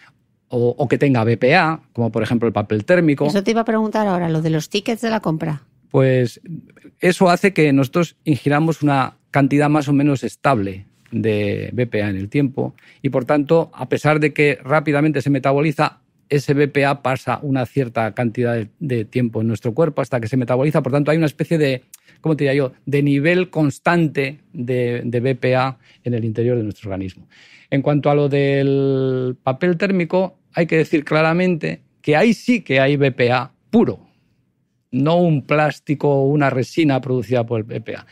o, que tenga BPA, como por ejemplo el papel térmico. Eso te iba a preguntar ahora, lo de los tickets de la compra. Pues eso hace que nosotros ingiramos una cantidad más o menos estable de BPA en el tiempo y por tanto, a pesar de que rápidamente se metaboliza, ese BPA pasa una cierta cantidad de, tiempo en nuestro cuerpo hasta que se metaboliza. Por tanto, hay una especie de, ¿cómo te diría yo?, de nivel constante de, de BPA en el interior de nuestro organismo. En cuanto a lo del papel térmico, hay que decir claramente que ahí sí que hay BPA puro, no un plástico o una resina producida por el BPA.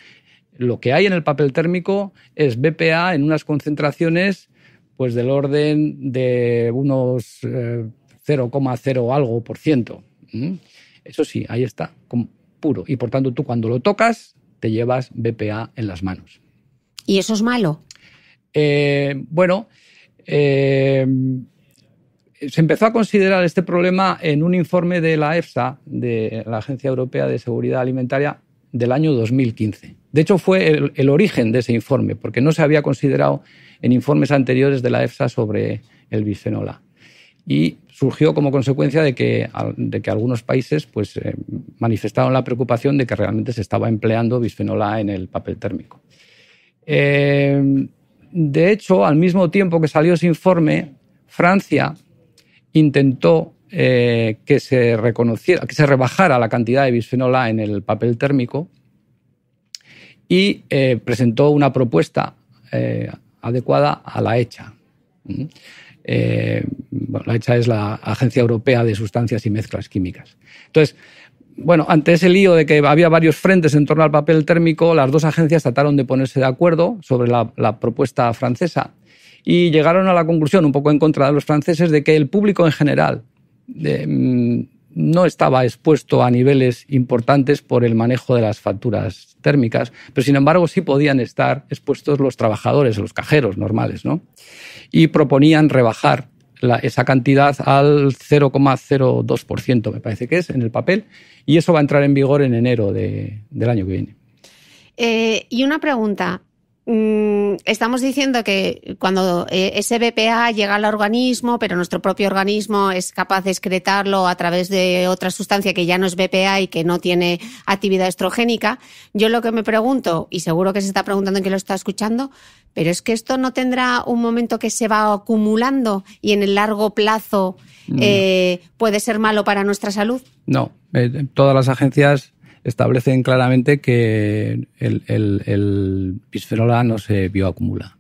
Lo que hay en el papel térmico es BPA en unas concentraciones pues del orden de unos eh, 0,0 algo por ciento. Eso sí, ahí está, puro. Y por tanto, tú cuando lo tocas, te llevas BPA en las manos. ¿Y eso es malo? Eh, bueno, eh, se empezó a considerar este problema en un informe de la EFSA, de la Agencia Europea de Seguridad Alimentaria, del año 2015. De hecho, fue el, origen de ese informe, porque no se había considerado en informes anteriores de la EFSA sobre el bisfenol A. Y surgió como consecuencia de que, de que algunos países pues, eh, manifestaron la preocupación de que realmente se estaba empleando bisfenol A en el papel térmico. Eh, de hecho, al mismo tiempo que salió ese informe, Francia intentó eh, que se reconociera, que se rebajara la cantidad de bisfenol A en el papel térmico y presentó una propuesta adecuada a la ECHA. ¿Mm? La ECHA es la Agencia Europea de Sustancias y Mezclas Químicas. Entonces, bueno, ante ese lío de que había varios frentes en torno al papel térmico, las dos agencias trataron de ponerse de acuerdo sobre la propuesta francesa y llegaron a la conclusión, un poco en contra de los franceses, de que el público en general Mm, no estaba expuesto a niveles importantes por el manejo de las facturas térmicas, pero sin embargo sí podían estar expuestos los trabajadores, los cajeros normales, ¿no? Y proponían rebajar esa cantidad al 0,02%, me parece que es, en el papel, y eso va a entrar en vigor en enero del año que viene. Eh, y una pregunta, estamos diciendo que cuando eh, ese BPA llega al organismo, pero nuestro propio organismo es capaz de excretarlo a través de otra sustancia que ya no es BPA y que no tiene actividad estrogénica, yo lo que me pregunto, y seguro que se está preguntando en que lo está escuchando, pero es que esto no tendrá un momento que se va acumulando y en el largo plazo eh, puede ser malo para nuestra salud. No, eh, todas las agencias establecen claramente que el, el, bisfenol A no se bioacumula.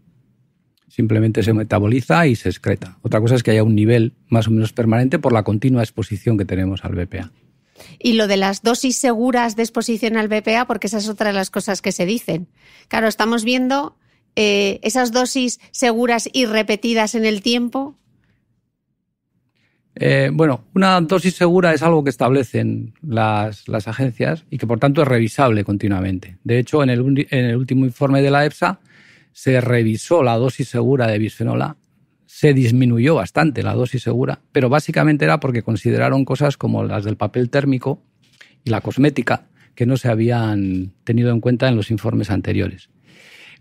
Simplemente se metaboliza y se excreta. Otra cosa es que haya un nivel más o menos permanente por la continua exposición que tenemos al BPA. Y lo de las dosis seguras de exposición al BPA, porque esa es otra de las cosas que se dicen. Claro, estamos viendo eh, esas dosis seguras y repetidas en el tiempo eh, bueno, una dosis segura es algo que establecen las, agencias y que por tanto es revisable continuamente. De hecho, en el, último informe de la EFSA se revisó la dosis segura de bisfenol A, se disminuyó bastante la dosis segura, pero básicamente era porque consideraron cosas como las del papel térmico y la cosmética que no se habían tenido en cuenta en los informes anteriores.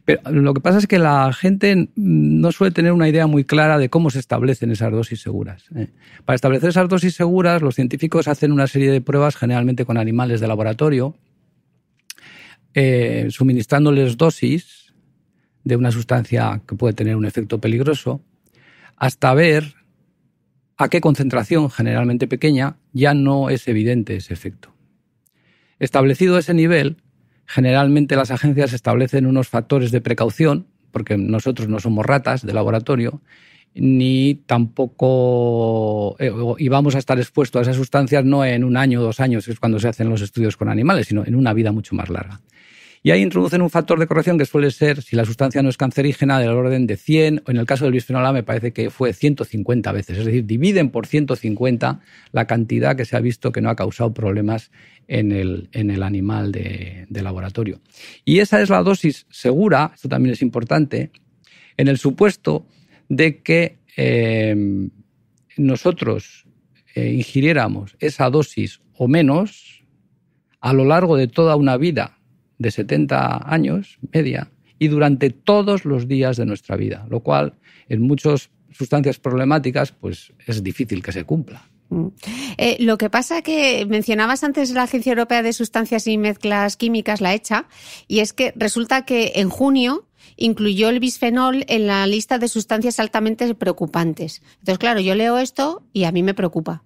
Pero lo que pasa es que la gente no suele tener una idea muy clara de cómo se establecen esas dosis seguras. ¿eh? Para establecer esas dosis seguras, los científicos hacen una serie de pruebas, generalmente con animales de laboratorio, eh, suministrándoles dosis de una sustancia que puede tener un efecto peligroso, hasta ver a qué concentración, generalmente pequeña, ya no es evidente ese efecto. Establecido ese nivel, Generalmente las agencias establecen unos factores de precaución, porque nosotros no somos ratas de laboratorio, ni tampoco eh, y vamos a estar expuestos a esas sustancias no en un año o dos años, que es cuando se hacen los estudios con animales, sino en una vida mucho más larga. Y ahí introducen un factor de corrección que suele ser, si la sustancia no es cancerígena, del orden de 100, o en el caso del bisfenol A me parece que fue 150 veces. Es decir, dividen por 150 la cantidad que se ha visto que no ha causado problemas en el, en el animal de, laboratorio. Y esa es la dosis segura, esto también es importante, en el supuesto de que eh, nosotros eh, ingiriéramos esa dosis o menos a lo largo de toda una vida de 70 años, media, y durante todos los días de nuestra vida, lo cual en muchas sustancias problemáticas pues es difícil que se cumpla. Mm. Eh, lo que pasa que mencionabas antes la Agencia Europea de Sustancias y Mezclas Químicas, la ECHA, y es que resulta que en junio incluyó el bisfenol en la lista de sustancias altamente preocupantes. Entonces, claro, yo leo esto y a mí me preocupa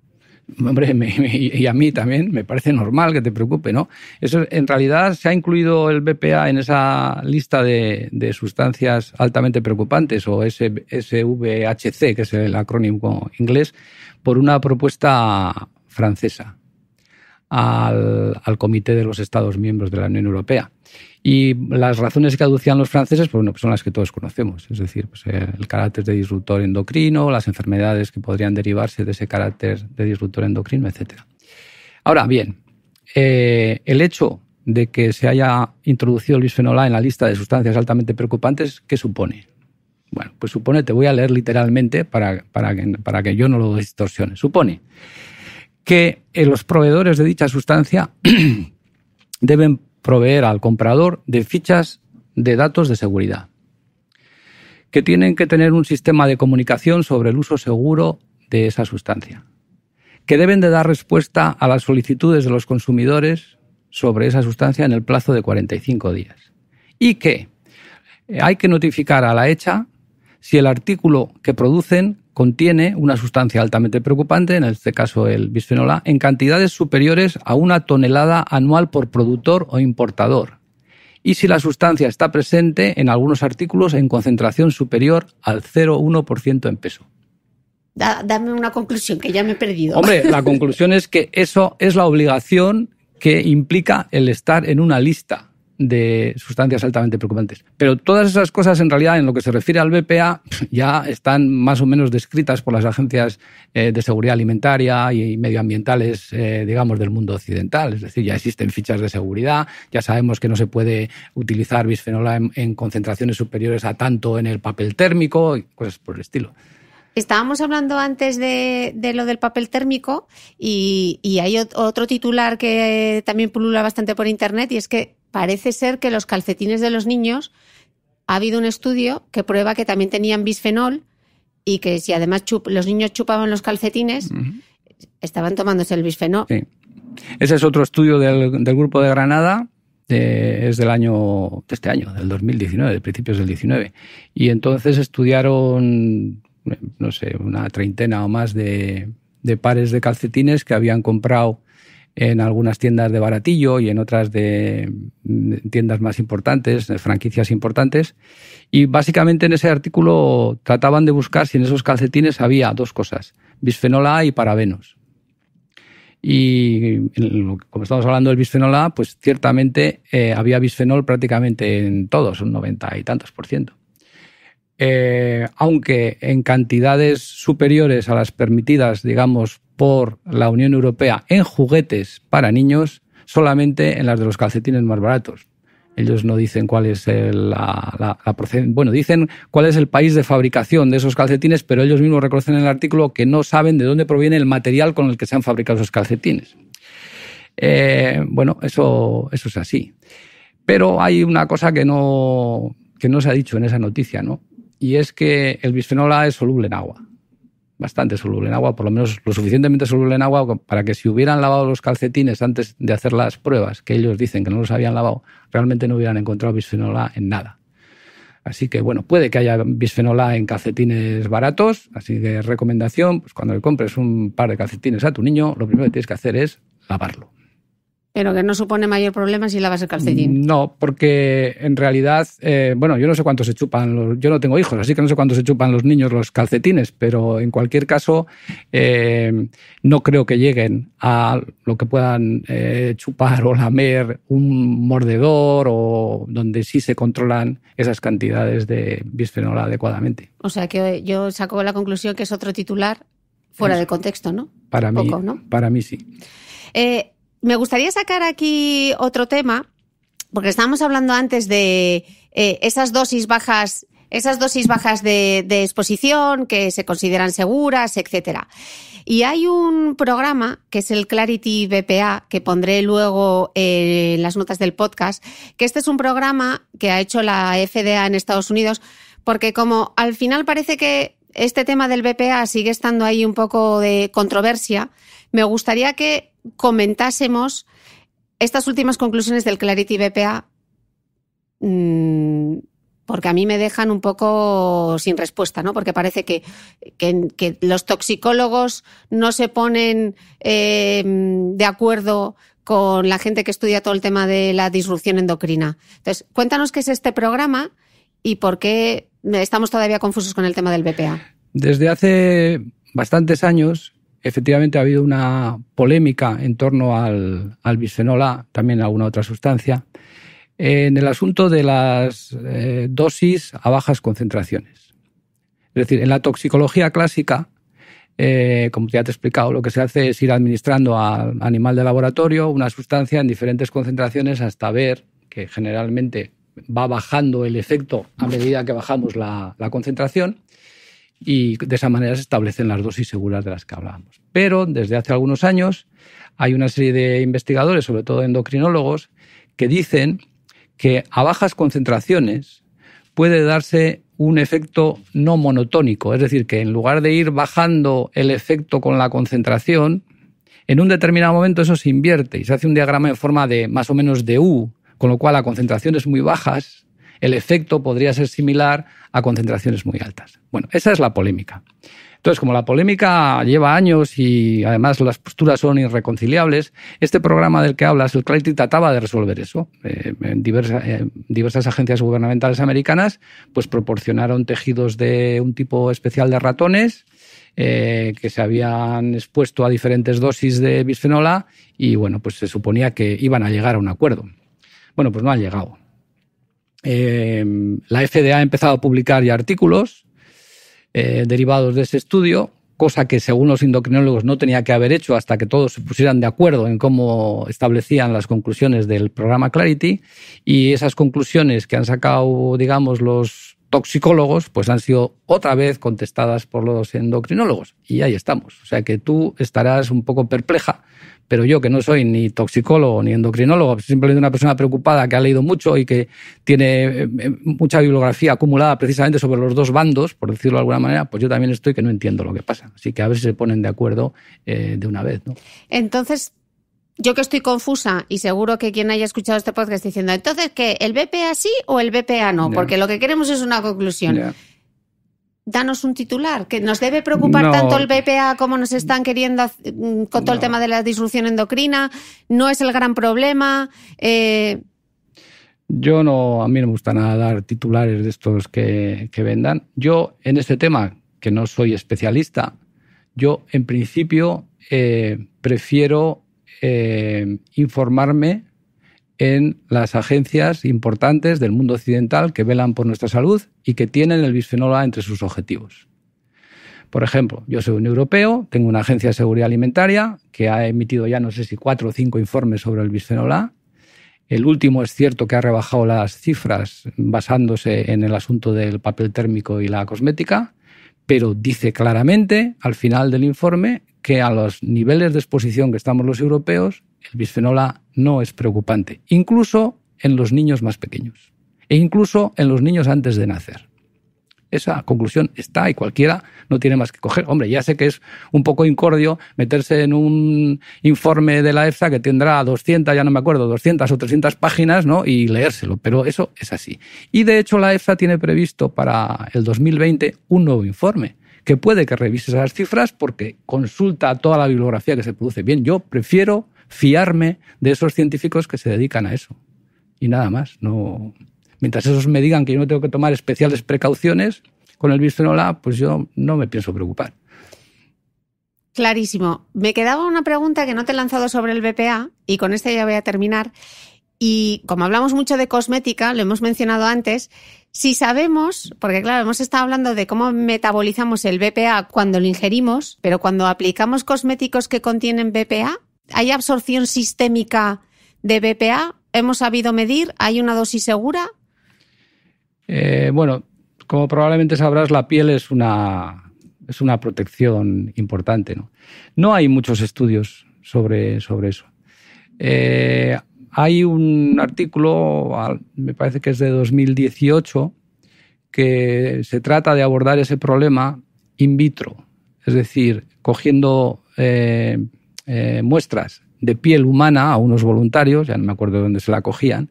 hombre, y a mí también me parece normal que te preocupe, ¿no? Eso, en realidad se ha incluido el BPA en esa lista de, sustancias altamente preocupantes o SVHC, que es el acrónimo inglés, por una propuesta francesa al, Comité de los Estados Miembros de la Unión Europea. Y las razones que aducían los franceses pues, bueno, pues son las que todos conocemos, es decir, pues el carácter de disruptor endocrino, las enfermedades que podrían derivarse de ese carácter de disruptor endocrino, etc. Ahora bien, eh, el hecho de que se haya introducido el bisfenol A en la lista de sustancias altamente preocupantes, ¿qué supone? Bueno, pues supone, te voy a leer literalmente para, para, que, para que yo no lo distorsione. Supone que eh, los proveedores de dicha sustancia deben proveer al comprador de fichas de datos de seguridad, que tienen que tener un sistema de comunicación sobre el uso seguro de esa sustancia, que deben de dar respuesta a las solicitudes de los consumidores sobre esa sustancia en el plazo de 45 días y que hay que notificar a la hecha si el artículo que producen contiene una sustancia altamente preocupante, en este caso el bisfenol A, en cantidades superiores a una tonelada anual por productor o importador. Y si la sustancia está presente en algunos artículos en concentración superior al 0,1% en peso. dame una conclusión, que ya me he perdido. Hombre, la conclusión es que eso es la obligación que implica el estar en una lista de sustancias altamente preocupantes. Pero todas esas cosas, en realidad, en lo que se refiere al BPA, ya están más o menos descritas por las agencias eh, de seguridad alimentaria y medioambientales, eh, digamos, del mundo occidental. Es decir, ya existen fichas de seguridad, ya sabemos que no se puede utilizar bisfenol en, concentraciones superiores a tanto en el papel térmico y cosas por el estilo. Estábamos hablando antes de, lo del papel térmico y, y, hay otro titular que también pulula bastante por internet y es que parece ser que los calcetines de los niños, ha habido un estudio que prueba que también tenían bisfenol y que si además los niños chupaban los calcetines, estaban tomándose el bisfenol. Sí. Ese es otro estudio del, grupo de Granada, es del año, de este año, del 2019, de principios del 19. Y entonces estudiaron, no sé, una treintena o más de, pares de calcetines que habían comprado en algunas tiendas de baratillo y en otras de tiendas más importantes, de franquicias importantes. Y básicamente en ese artículo trataban de buscar si en esos calcetines había dos cosas, bisfenol A y parabenos. Y como estamos hablando del bisfenol A, pues ciertamente eh, había bisfenol prácticamente en todos, un noventa y tantos por ciento. Eh, aunque en cantidades superiores a las permitidas, digamos, por la Unión Europea en juguetes para niños solamente en las de los calcetines más baratos. Ellos no dicen cuál es la, procedencia. Bueno, dicen cuál es el país de fabricación de esos calcetines, pero ellos mismos reconocen en el artículo que no saben de dónde proviene el material con el que se han fabricado esos calcetines. Eh, bueno, eso, eso es así. Pero hay una cosa que no, que no se ha dicho en esa noticia, ¿no? Y es que el bisfenol A es soluble en agua bastante soluble en agua, por lo menos lo suficientemente soluble en agua para que si hubieran lavado los calcetines antes de hacer las pruebas, que ellos dicen que no los habían lavado, realmente no hubieran encontrado bisfenol A en nada. Así que bueno, puede que haya bisfenol A en calcetines baratos, así que recomendación, pues cuando le compres un par de calcetines a tu niño, lo primero que tienes que hacer es lavarlo. Pero que no supone mayor problema si lavas el calcetín. No, porque en realidad, eh, bueno, yo no sé cuánto se chupan los. Yo no tengo hijos, así que no sé cuánto se chupan los niños los calcetines, pero en cualquier caso, eh, no creo que lleguen a lo que puedan eh, chupar o lamer un mordedor o donde sí se controlan esas cantidades de bisfenol adecuadamente. O sea que yo saco la conclusión que es otro titular fuera de contexto, ¿no? Para mí, ¿no? para mí sí. Eh, me gustaría sacar aquí otro tema, porque estábamos hablando antes de eh, esas dosis bajas, esas dosis bajas de, exposición que se consideran seguras, etcétera. Y hay un programa que es el Clarity BPA, que pondré luego eh, en las notas del podcast, que este es un programa que ha hecho la FDA en Estados Unidos, porque como al final parece que este tema del BPA sigue estando ahí un poco de controversia, me gustaría que comentásemos estas últimas conclusiones del Clarity BPA, mm, porque a mí me dejan un poco sin respuesta, ¿no? Porque parece que, que, los toxicólogos no se ponen eh, de acuerdo con la gente que estudia todo el tema de la disrupción endocrina. Entonces, cuéntanos qué es este programa y por qué estamos todavía confusos con el tema del BPA. Desde hace bastantes años efectivamente ha habido una polémica en torno al, al bisfenol A, también alguna otra sustancia, en el asunto de las eh, dosis a bajas concentraciones. Es decir, en la toxicología clásica, eh, como ya te he explicado, lo que se hace es ir administrando al animal de laboratorio una sustancia en diferentes concentraciones hasta ver que generalmente va bajando el efecto a medida que bajamos la, concentración y de esa manera se establecen las dosis seguras de las que hablábamos. Pero desde hace algunos años hay una serie de investigadores, sobre todo endocrinólogos, que dicen que a bajas concentraciones puede darse un efecto no monotónico, es decir, que en lugar de ir bajando el efecto con la concentración, en un determinado momento eso se invierte y se hace un diagrama en forma de más o menos de U, con lo cual a concentraciones muy bajas el efecto podría ser similar a concentraciones muy altas. Bueno, esa es la polémica. Entonces, como la polémica lleva años y además las posturas son irreconciliables, este programa del que hablas, el Clarity, trataba de resolver eso. Eh, en diversas agencias gubernamentales americanas pues proporcionaron tejidos de un tipo especial de ratones eh, que se habían expuesto a diferentes dosis de bisfenola y bueno, pues se suponía que iban a llegar a un acuerdo. Bueno, pues no han llegado. Eh, la FDA ha empezado a publicar ya artículos eh, derivados de ese estudio, cosa que según los endocrinólogos no tenía que haber hecho hasta que todos se pusieran de acuerdo en cómo establecían las conclusiones del programa Clarity y esas conclusiones que han sacado, digamos, los toxicólogos, pues han sido otra vez contestadas por los endocrinólogos. Y ahí estamos. O sea que tú estarás un poco perpleja pero yo que no soy ni toxicólogo ni endocrinólogo, simplemente una persona preocupada que ha leído mucho y que tiene eh, eh, mucha bibliografía acumulada precisamente sobre los dos bandos, por decirlo de alguna manera, pues yo también estoy que no entiendo lo que pasa. Así que a ver si se ponen de acuerdo eh, de una vez. ¿no? Entonces, yo que estoy confusa y seguro que quien haya escuchado este podcast diciendo, entonces, ¿qué? ¿El BPA sí o el BPA no? Porque lo que queremos es una conclusión danos un titular, que nos debe preocupar tanto el BPA como nos están queriendo mm, con todo el tema de la disrupción endocrina, no es el gran problema. Eh, Yo no, a mí no me gusta nada dar titulares de estos que, vendan. Yo en este tema, que no soy especialista, yo en principio eh, prefiero eh, informarme en las agencias importantes del mundo occidental que velan por nuestra salud y que tienen el bisfenol A entre sus objetivos. Por ejemplo, yo soy un europeo, tengo una agencia de seguridad alimentaria que ha emitido ya no sé si cuatro o cinco informes sobre el bisfenol A. El último es cierto que ha rebajado las cifras basándose en el asunto del papel térmico y la cosmética, pero dice claramente al final del informe que a los niveles de exposición que estamos los europeos, el bisfenol A no es preocupante, incluso en los niños más pequeños e incluso en los niños antes de nacer. Esa conclusión está y cualquiera no tiene más que coger. Hombre, ya sé que es un poco incordio meterse en un informe de la EFSA que tendrá 200, ya no me acuerdo, 200 o 300 páginas, ¿no? Y leérselo, pero eso es así. Y de hecho la EFSA tiene previsto para el 2020 un nuevo informe que puede que revise esas cifras porque consulta toda la bibliografía que se produce. Bien, yo prefiero fiarme de esos científicos que se dedican a eso. Y nada más. No, mientras esos me digan que yo no tengo que tomar especiales precauciones con el bisfenol A, pues yo no me pienso preocupar. Clarísimo. Me quedaba una pregunta que no te he lanzado sobre el BPA y con esta ya voy a terminar. Y como hablamos mucho de cosmética, lo hemos mencionado antes, si sabemos, porque claro, hemos estado hablando de cómo metabolizamos el BPA cuando lo ingerimos, pero cuando aplicamos cosméticos que contienen BPA, ¿hay absorción sistémica de BPA? ¿Hemos sabido medir? ¿Hay una dosis segura? Eh, bueno, como probablemente sabrás, la piel es una, es una protección importante. ¿no? no hay muchos estudios sobre, sobre eso. Eh, hay un artículo, me parece que es de 2018, que se trata de abordar ese problema in vitro, es decir, cogiendo eh, eh, muestras de piel humana a unos voluntarios, ya no me acuerdo de dónde se la cogían,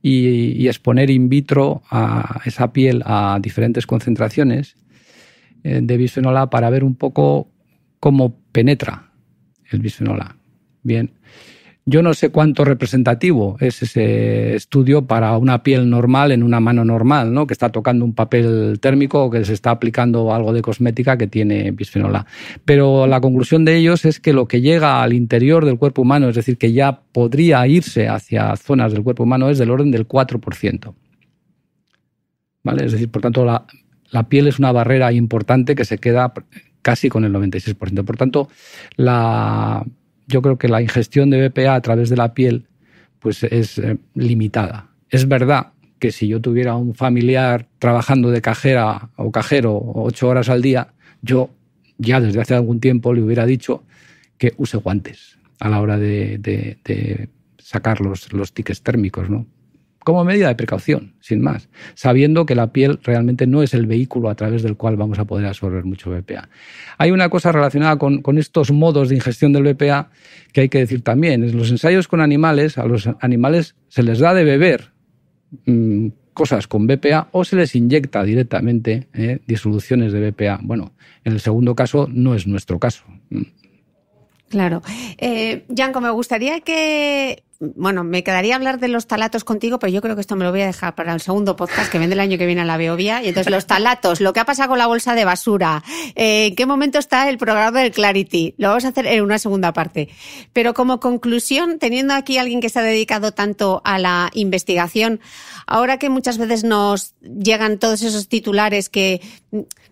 y, exponer in vitro a esa piel a diferentes concentraciones eh, de bisfenol A para ver un poco cómo penetra el bisfenol A. Bien, yo no sé cuánto representativo es ese estudio para una piel normal en una mano normal, ¿no? que está tocando un papel térmico o que se está aplicando algo de cosmética que tiene bisfenol A. Pero la conclusión de ellos es que lo que llega al interior del cuerpo humano, es decir, que ya podría irse hacia zonas del cuerpo humano, es del orden del 4%. ¿Vale? Es decir, por tanto, la, la piel es una barrera importante que se queda casi con el 96%. Por tanto, la yo creo que la ingestión de BPA a través de la piel pues es eh, limitada. Es verdad que si yo tuviera un familiar trabajando de cajera o cajero ocho horas al día, yo ya desde hace algún tiempo le hubiera dicho que use guantes a la hora de, sacar los, los tickets térmicos, ¿no? Como medida de precaución, sin más, sabiendo que la piel realmente no es el vehículo a través del cual vamos a poder absorber mucho BPA. Hay una cosa relacionada con, estos modos de ingestión del BPA que hay que decir también. En los ensayos con animales, a los animales se les da de beber mm, cosas con BPA o se les inyecta directamente eh, disoluciones de BPA. Bueno, en el segundo caso no es nuestro caso. Claro. Eh, me gustaría que bueno, me quedaría hablar de los talatos contigo, pero yo creo que esto me lo voy a dejar para el segundo podcast que vende el año que viene a la Beovia. Y entonces los talatos, lo que ha pasado con la bolsa de basura, eh, en qué momento está el programa del Clarity, lo vamos a hacer en una segunda parte. Pero como conclusión, teniendo aquí a alguien que se ha dedicado tanto a la investigación, ahora que muchas veces nos llegan todos esos titulares que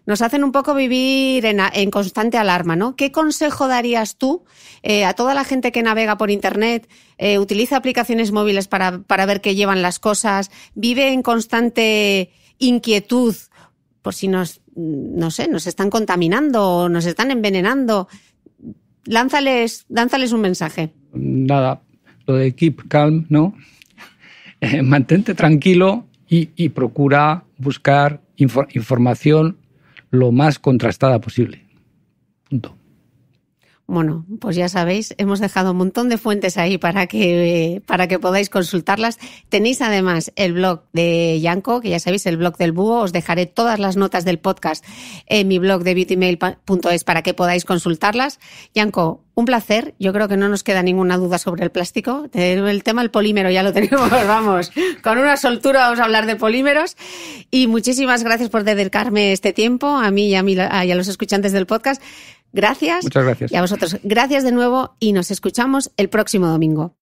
nos hacen un poco vivir en, constante alarma, ¿no? ¿Qué consejo darías tú eh, a toda la gente que navega por Internet, eh, utiliza aplicaciones móviles para, para ver qué llevan las cosas, vive en constante inquietud por si nos, no sé, nos están contaminando o nos están envenenando? Lánzales, lánzales un mensaje. Nada, lo de keep calm, ¿no? Eh, mantente tranquilo y, procura buscar información lo más contrastada posible. Punto. Bueno, pues ya sabéis, hemos dejado un montón de fuentes ahí para que, para que podáis consultarlas. Tenéis además el blog de Yanko, que ya sabéis, el blog del búho. Os dejaré todas las notas del podcast en mi blog de beautymail.es para que podáis consultarlas. Yanko, un placer. Yo creo que no nos queda ninguna duda sobre el plástico. El tema del polímero ya lo tenemos, vamos. Con una soltura vamos a hablar de polímeros. Y muchísimas gracias por dedicarme este tiempo, a mí y a, mí, y a los escuchantes del podcast. Gracias. Muchas gracias. Y a vosotros, gracias de nuevo y nos escuchamos el próximo domingo.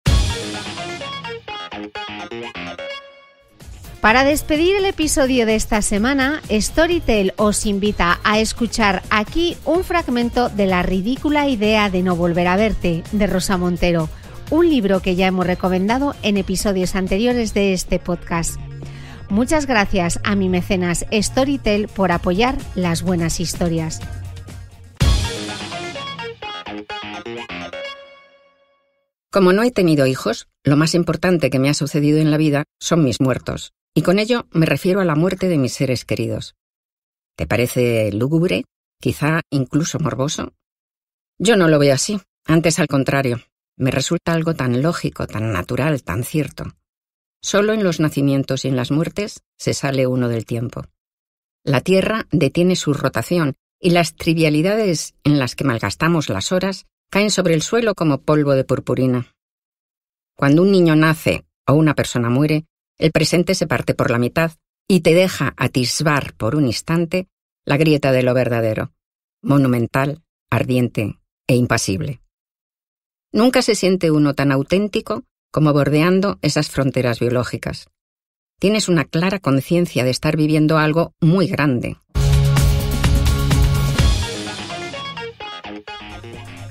Para despedir el episodio de esta semana, Storytel os invita a escuchar aquí un fragmento de La ridícula idea de no volver a verte, de Rosa Montero, un libro que ya hemos recomendado en episodios anteriores de este podcast. Muchas gracias a mi mecenas Storytel por apoyar las buenas historias. Como no he tenido hijos, lo más importante que me ha sucedido en la vida son mis muertos, y con ello me refiero a la muerte de mis seres queridos. ¿Te parece lúgubre? ¿Quizá incluso morboso? Yo no lo veo así, antes al contrario, me resulta algo tan lógico, tan natural, tan cierto. Solo en los nacimientos y en las muertes se sale uno del tiempo. La Tierra detiene su rotación y las trivialidades en las que malgastamos las horas caen sobre el suelo como polvo de purpurina. Cuando un niño nace o una persona muere, el presente se parte por la mitad y te deja atisbar por un instante la grieta de lo verdadero, monumental, ardiente e impasible. Nunca se siente uno tan auténtico como bordeando esas fronteras biológicas. Tienes una clara conciencia de estar viviendo algo muy grande,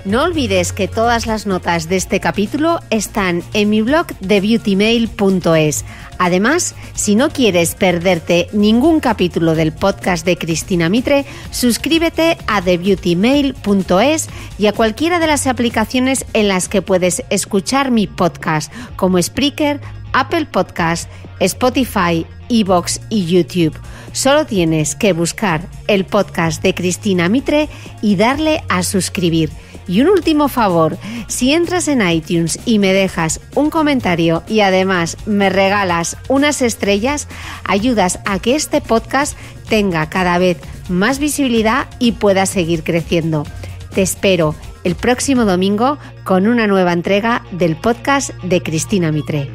No olvides que todas las notas de este capítulo están en mi blog de beautymail.es. Además, si no quieres perderte ningún capítulo del podcast de Cristina Mitre, suscríbete a thebeautymail.es y a cualquiera de las aplicaciones en las que puedes escuchar mi podcast, como Spreaker, Apple Podcast, Spotify, Evox y YouTube. Solo tienes que buscar el podcast de Cristina Mitre y darle a suscribir. Y un último favor, si entras en iTunes y me dejas un comentario y además me regalas unas estrellas, ayudas a que este podcast tenga cada vez más visibilidad y pueda seguir creciendo. Te espero el próximo domingo con una nueva entrega del podcast de Cristina Mitre.